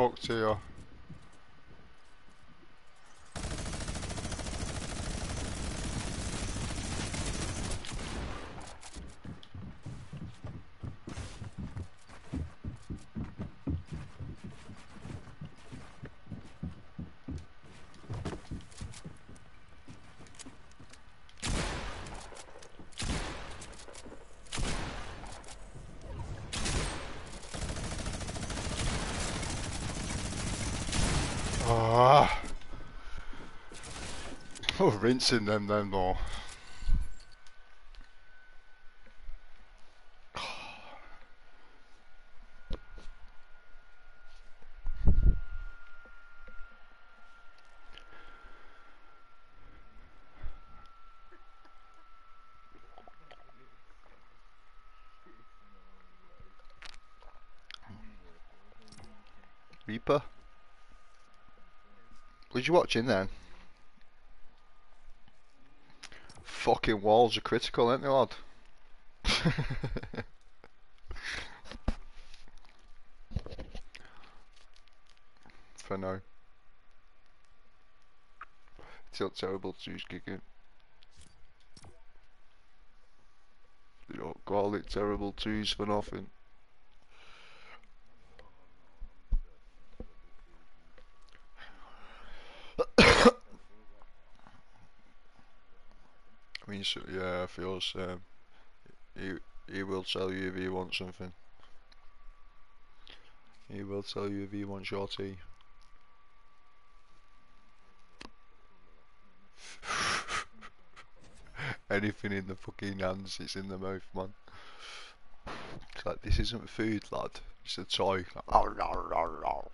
Fuck to you. Oh, rinsing them then more. Reaper? Was you watching then? Fucking walls are critical, aren't they, lad? For now. Till terrible two's kicking. You don't call it terrible twos for nothing. I mean, so, yeah, feel um, he he will tell you if he wants something. He will tell you if he wants your tea. Anything in the fucking hands, it's in the mouth, man. It's like this isn't food, lad. It's a toy. Like, "Arr, arr, arr, arr."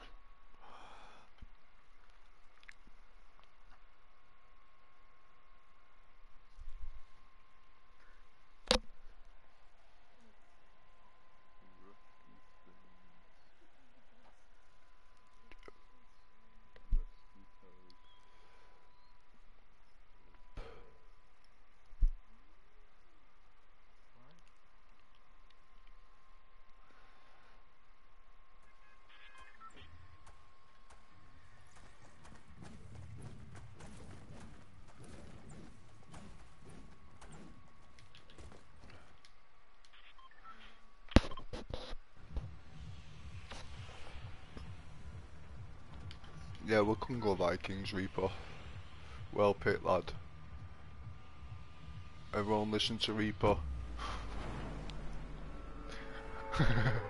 Yeah, we can go Vikings, Reaper. Well picked, lad. Everyone listen to Reaper.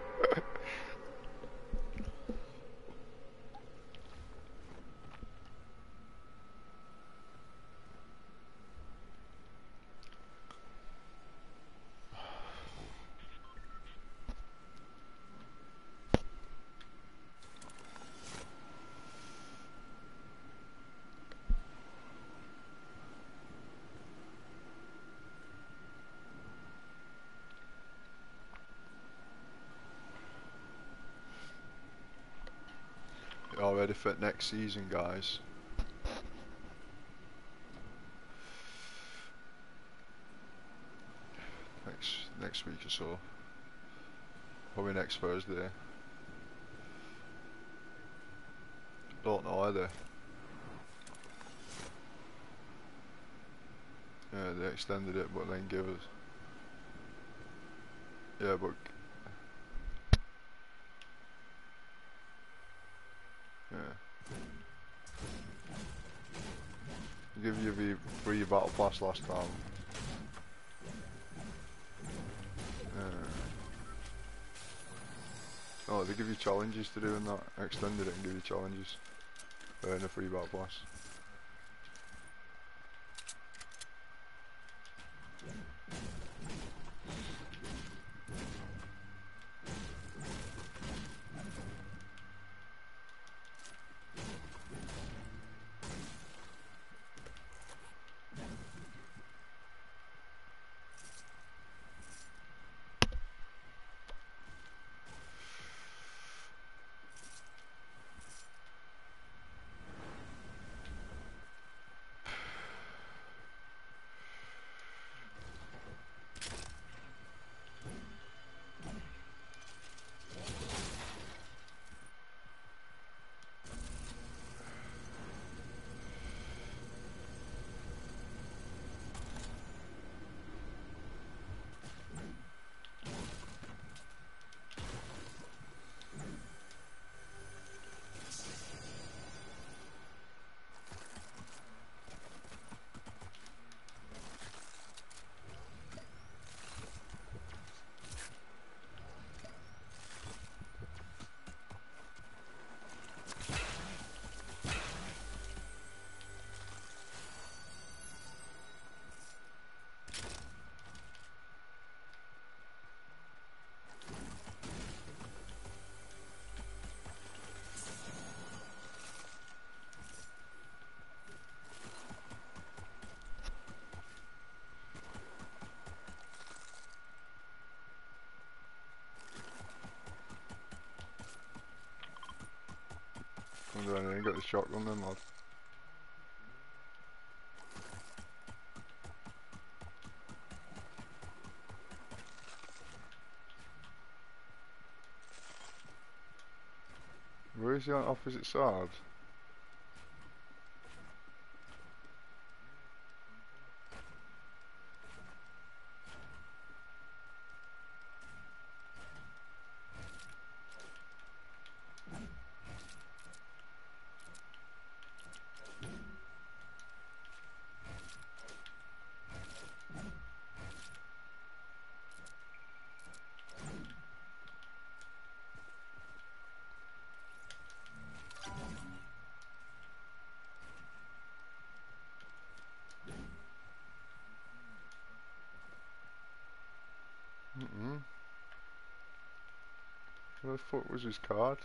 For next season, guys? Next next week or so. Probably next Thursday. Don't know either. Yeah, they extended it, but then give us. Yeah, but Yeah. Give you the free battle pass last time. Yeah. Oh, they give you challenges to do and that. Extended it and give you challenges. Earn a free battle pass. Got the shotgun then, lad. Where is he on opposite side? Mm-mm. Where the fuck was his card?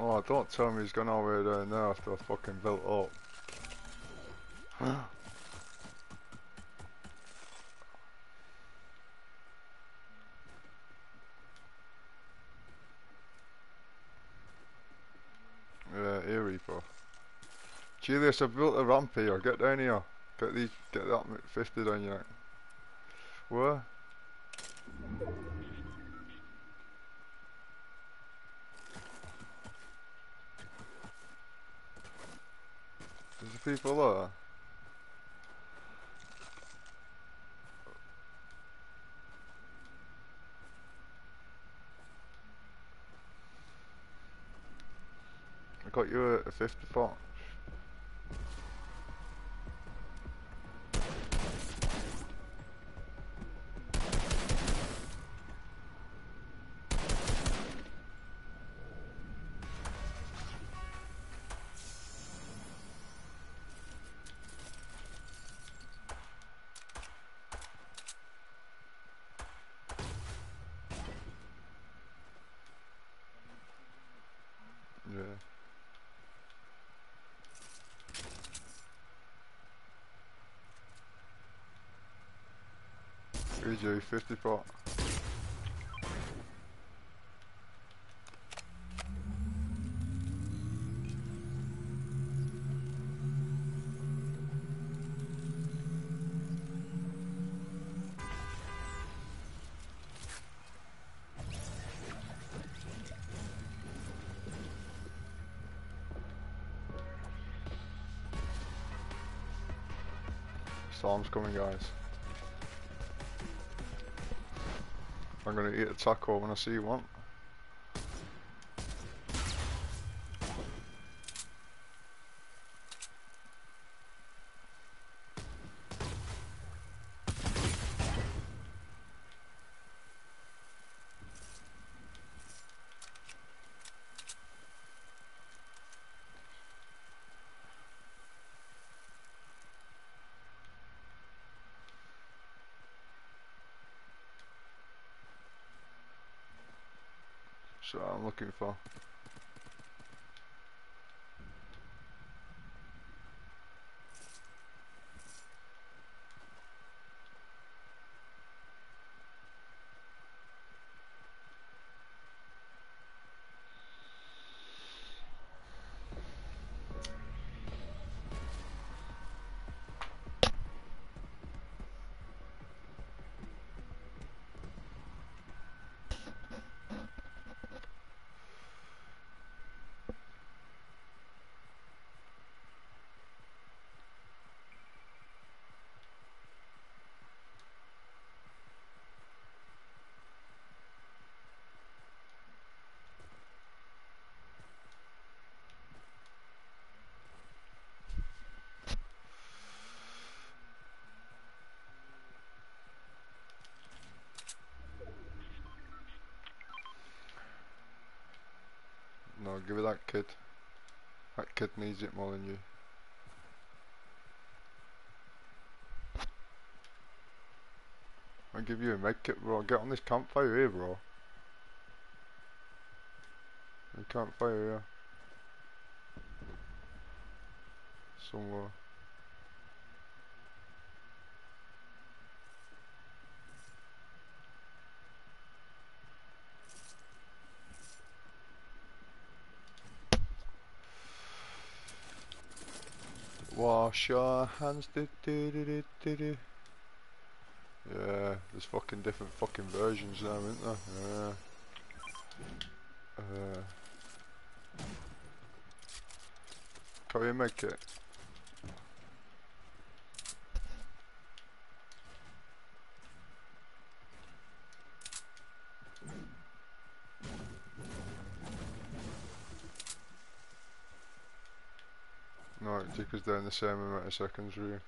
Oh, don't tell me he's gone all the way down there after I fucking built up. yeah, here Reaper. Julius, I've built a ramp here. Get down here. Get these. Get that 50 down here bruh. There's people there. I got you a 54. Here's your 54. Storm's coming, guys. I'm gonna eat a taco when I see one. So I'm kid. That kid needs it more than you. I'll give you a med kit, bro. Get on this campfire here, bro. A campfire here. Somewhere. Wash your hands. Do, do, do, do, do. Yeah, there's fucking different fucking versions now, isn't there? Yeah. Uh, can we make it? No, it took us down the same amount of seconds, really.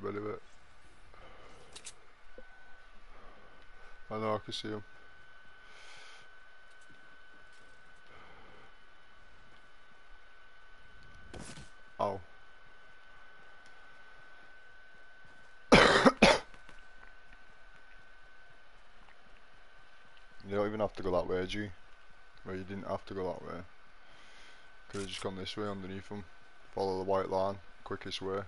bit, bit, bit. I know I can see him. Oh. you don't even have to go that way, do you? Well, you didn't have to go that way. Could have just gone this way underneath them. Follow the white line, quickest way.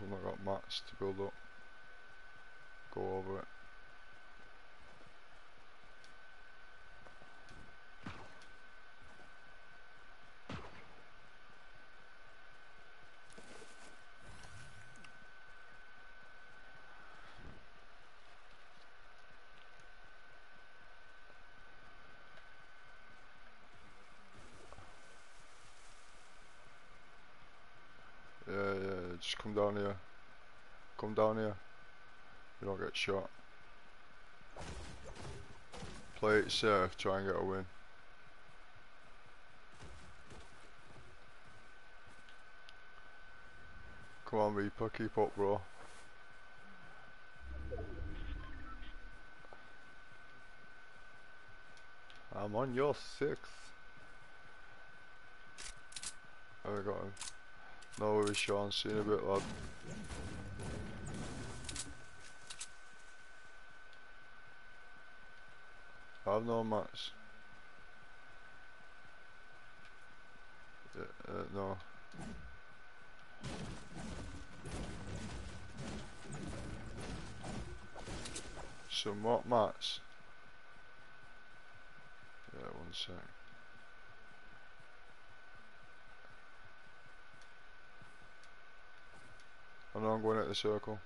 I've not got mats to build up. Go over it. Yeah, yeah, just come down here. Come down here. You don't get shot. Play it safe, try and get a win. Come on Reaper, keep up bro. I'm on your sixth. Oh, I got him. No worries Sean, see you in a bit lad. I have no mats. Uh, uh, no. Some what mats? Yeah, one sec. I know I'm going at the circle.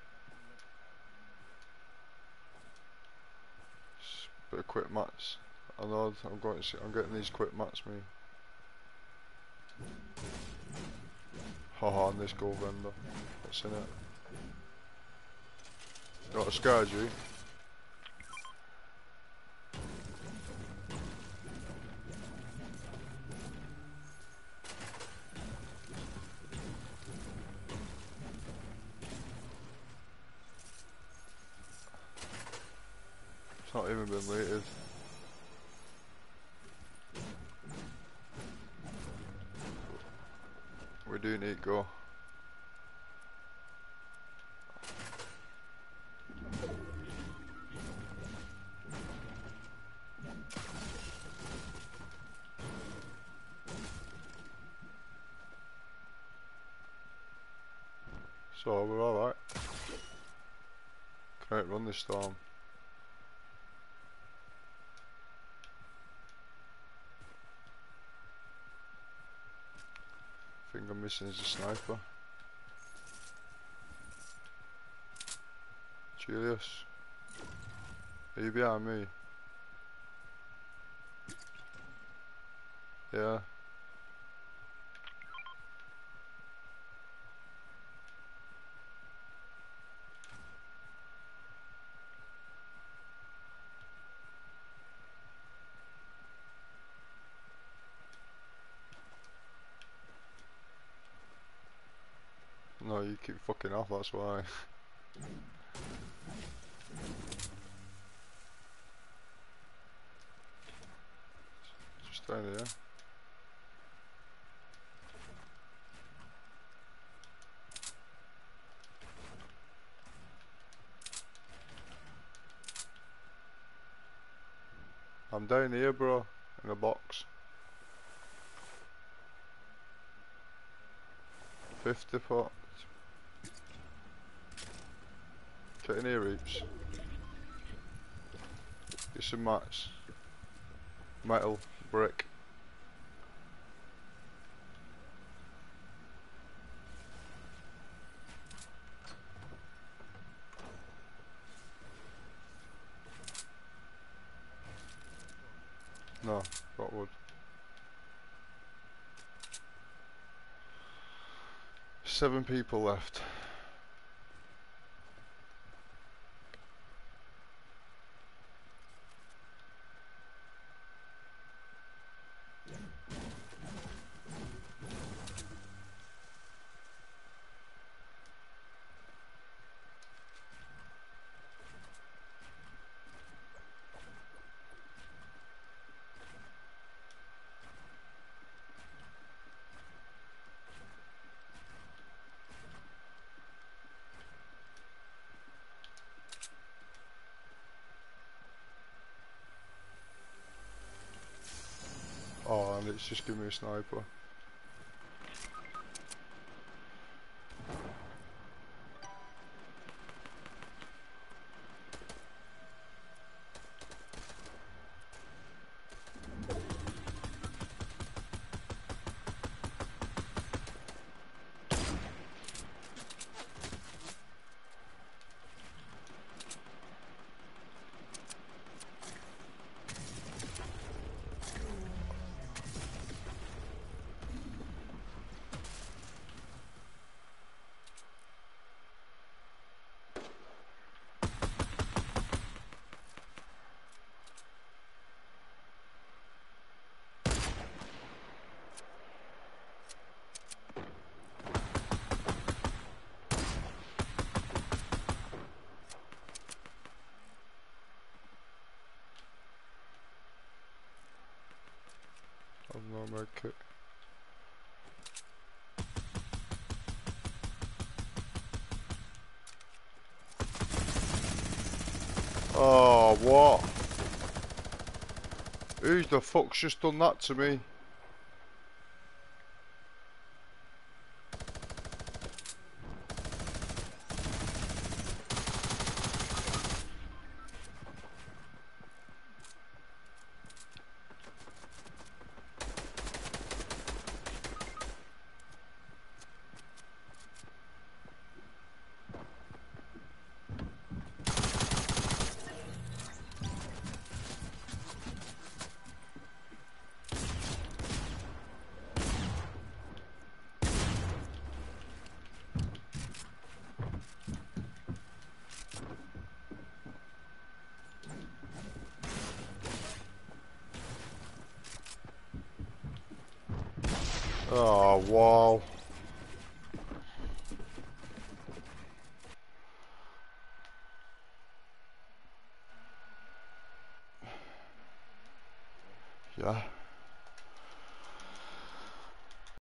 Just a bit of quick mats. I know I'm going see, I'm getting these quick mats me. Haha, and this gold render. What's in it? Got a scar G. even been looted. We do need go. So we're alright. Can I run this storm? Missing is a sniper. Julius, are you behind me? Yeah. No, you keep fucking off, that's why. Just down here. I'm down here, bro, in a box. 50 foot. Get in here, Reaps. Get some mats. Metal, brick. No, got wood. Seven people left. Let's just give me a sniper. I'm not make it. Oh, what? Who the fuck's just done that to me?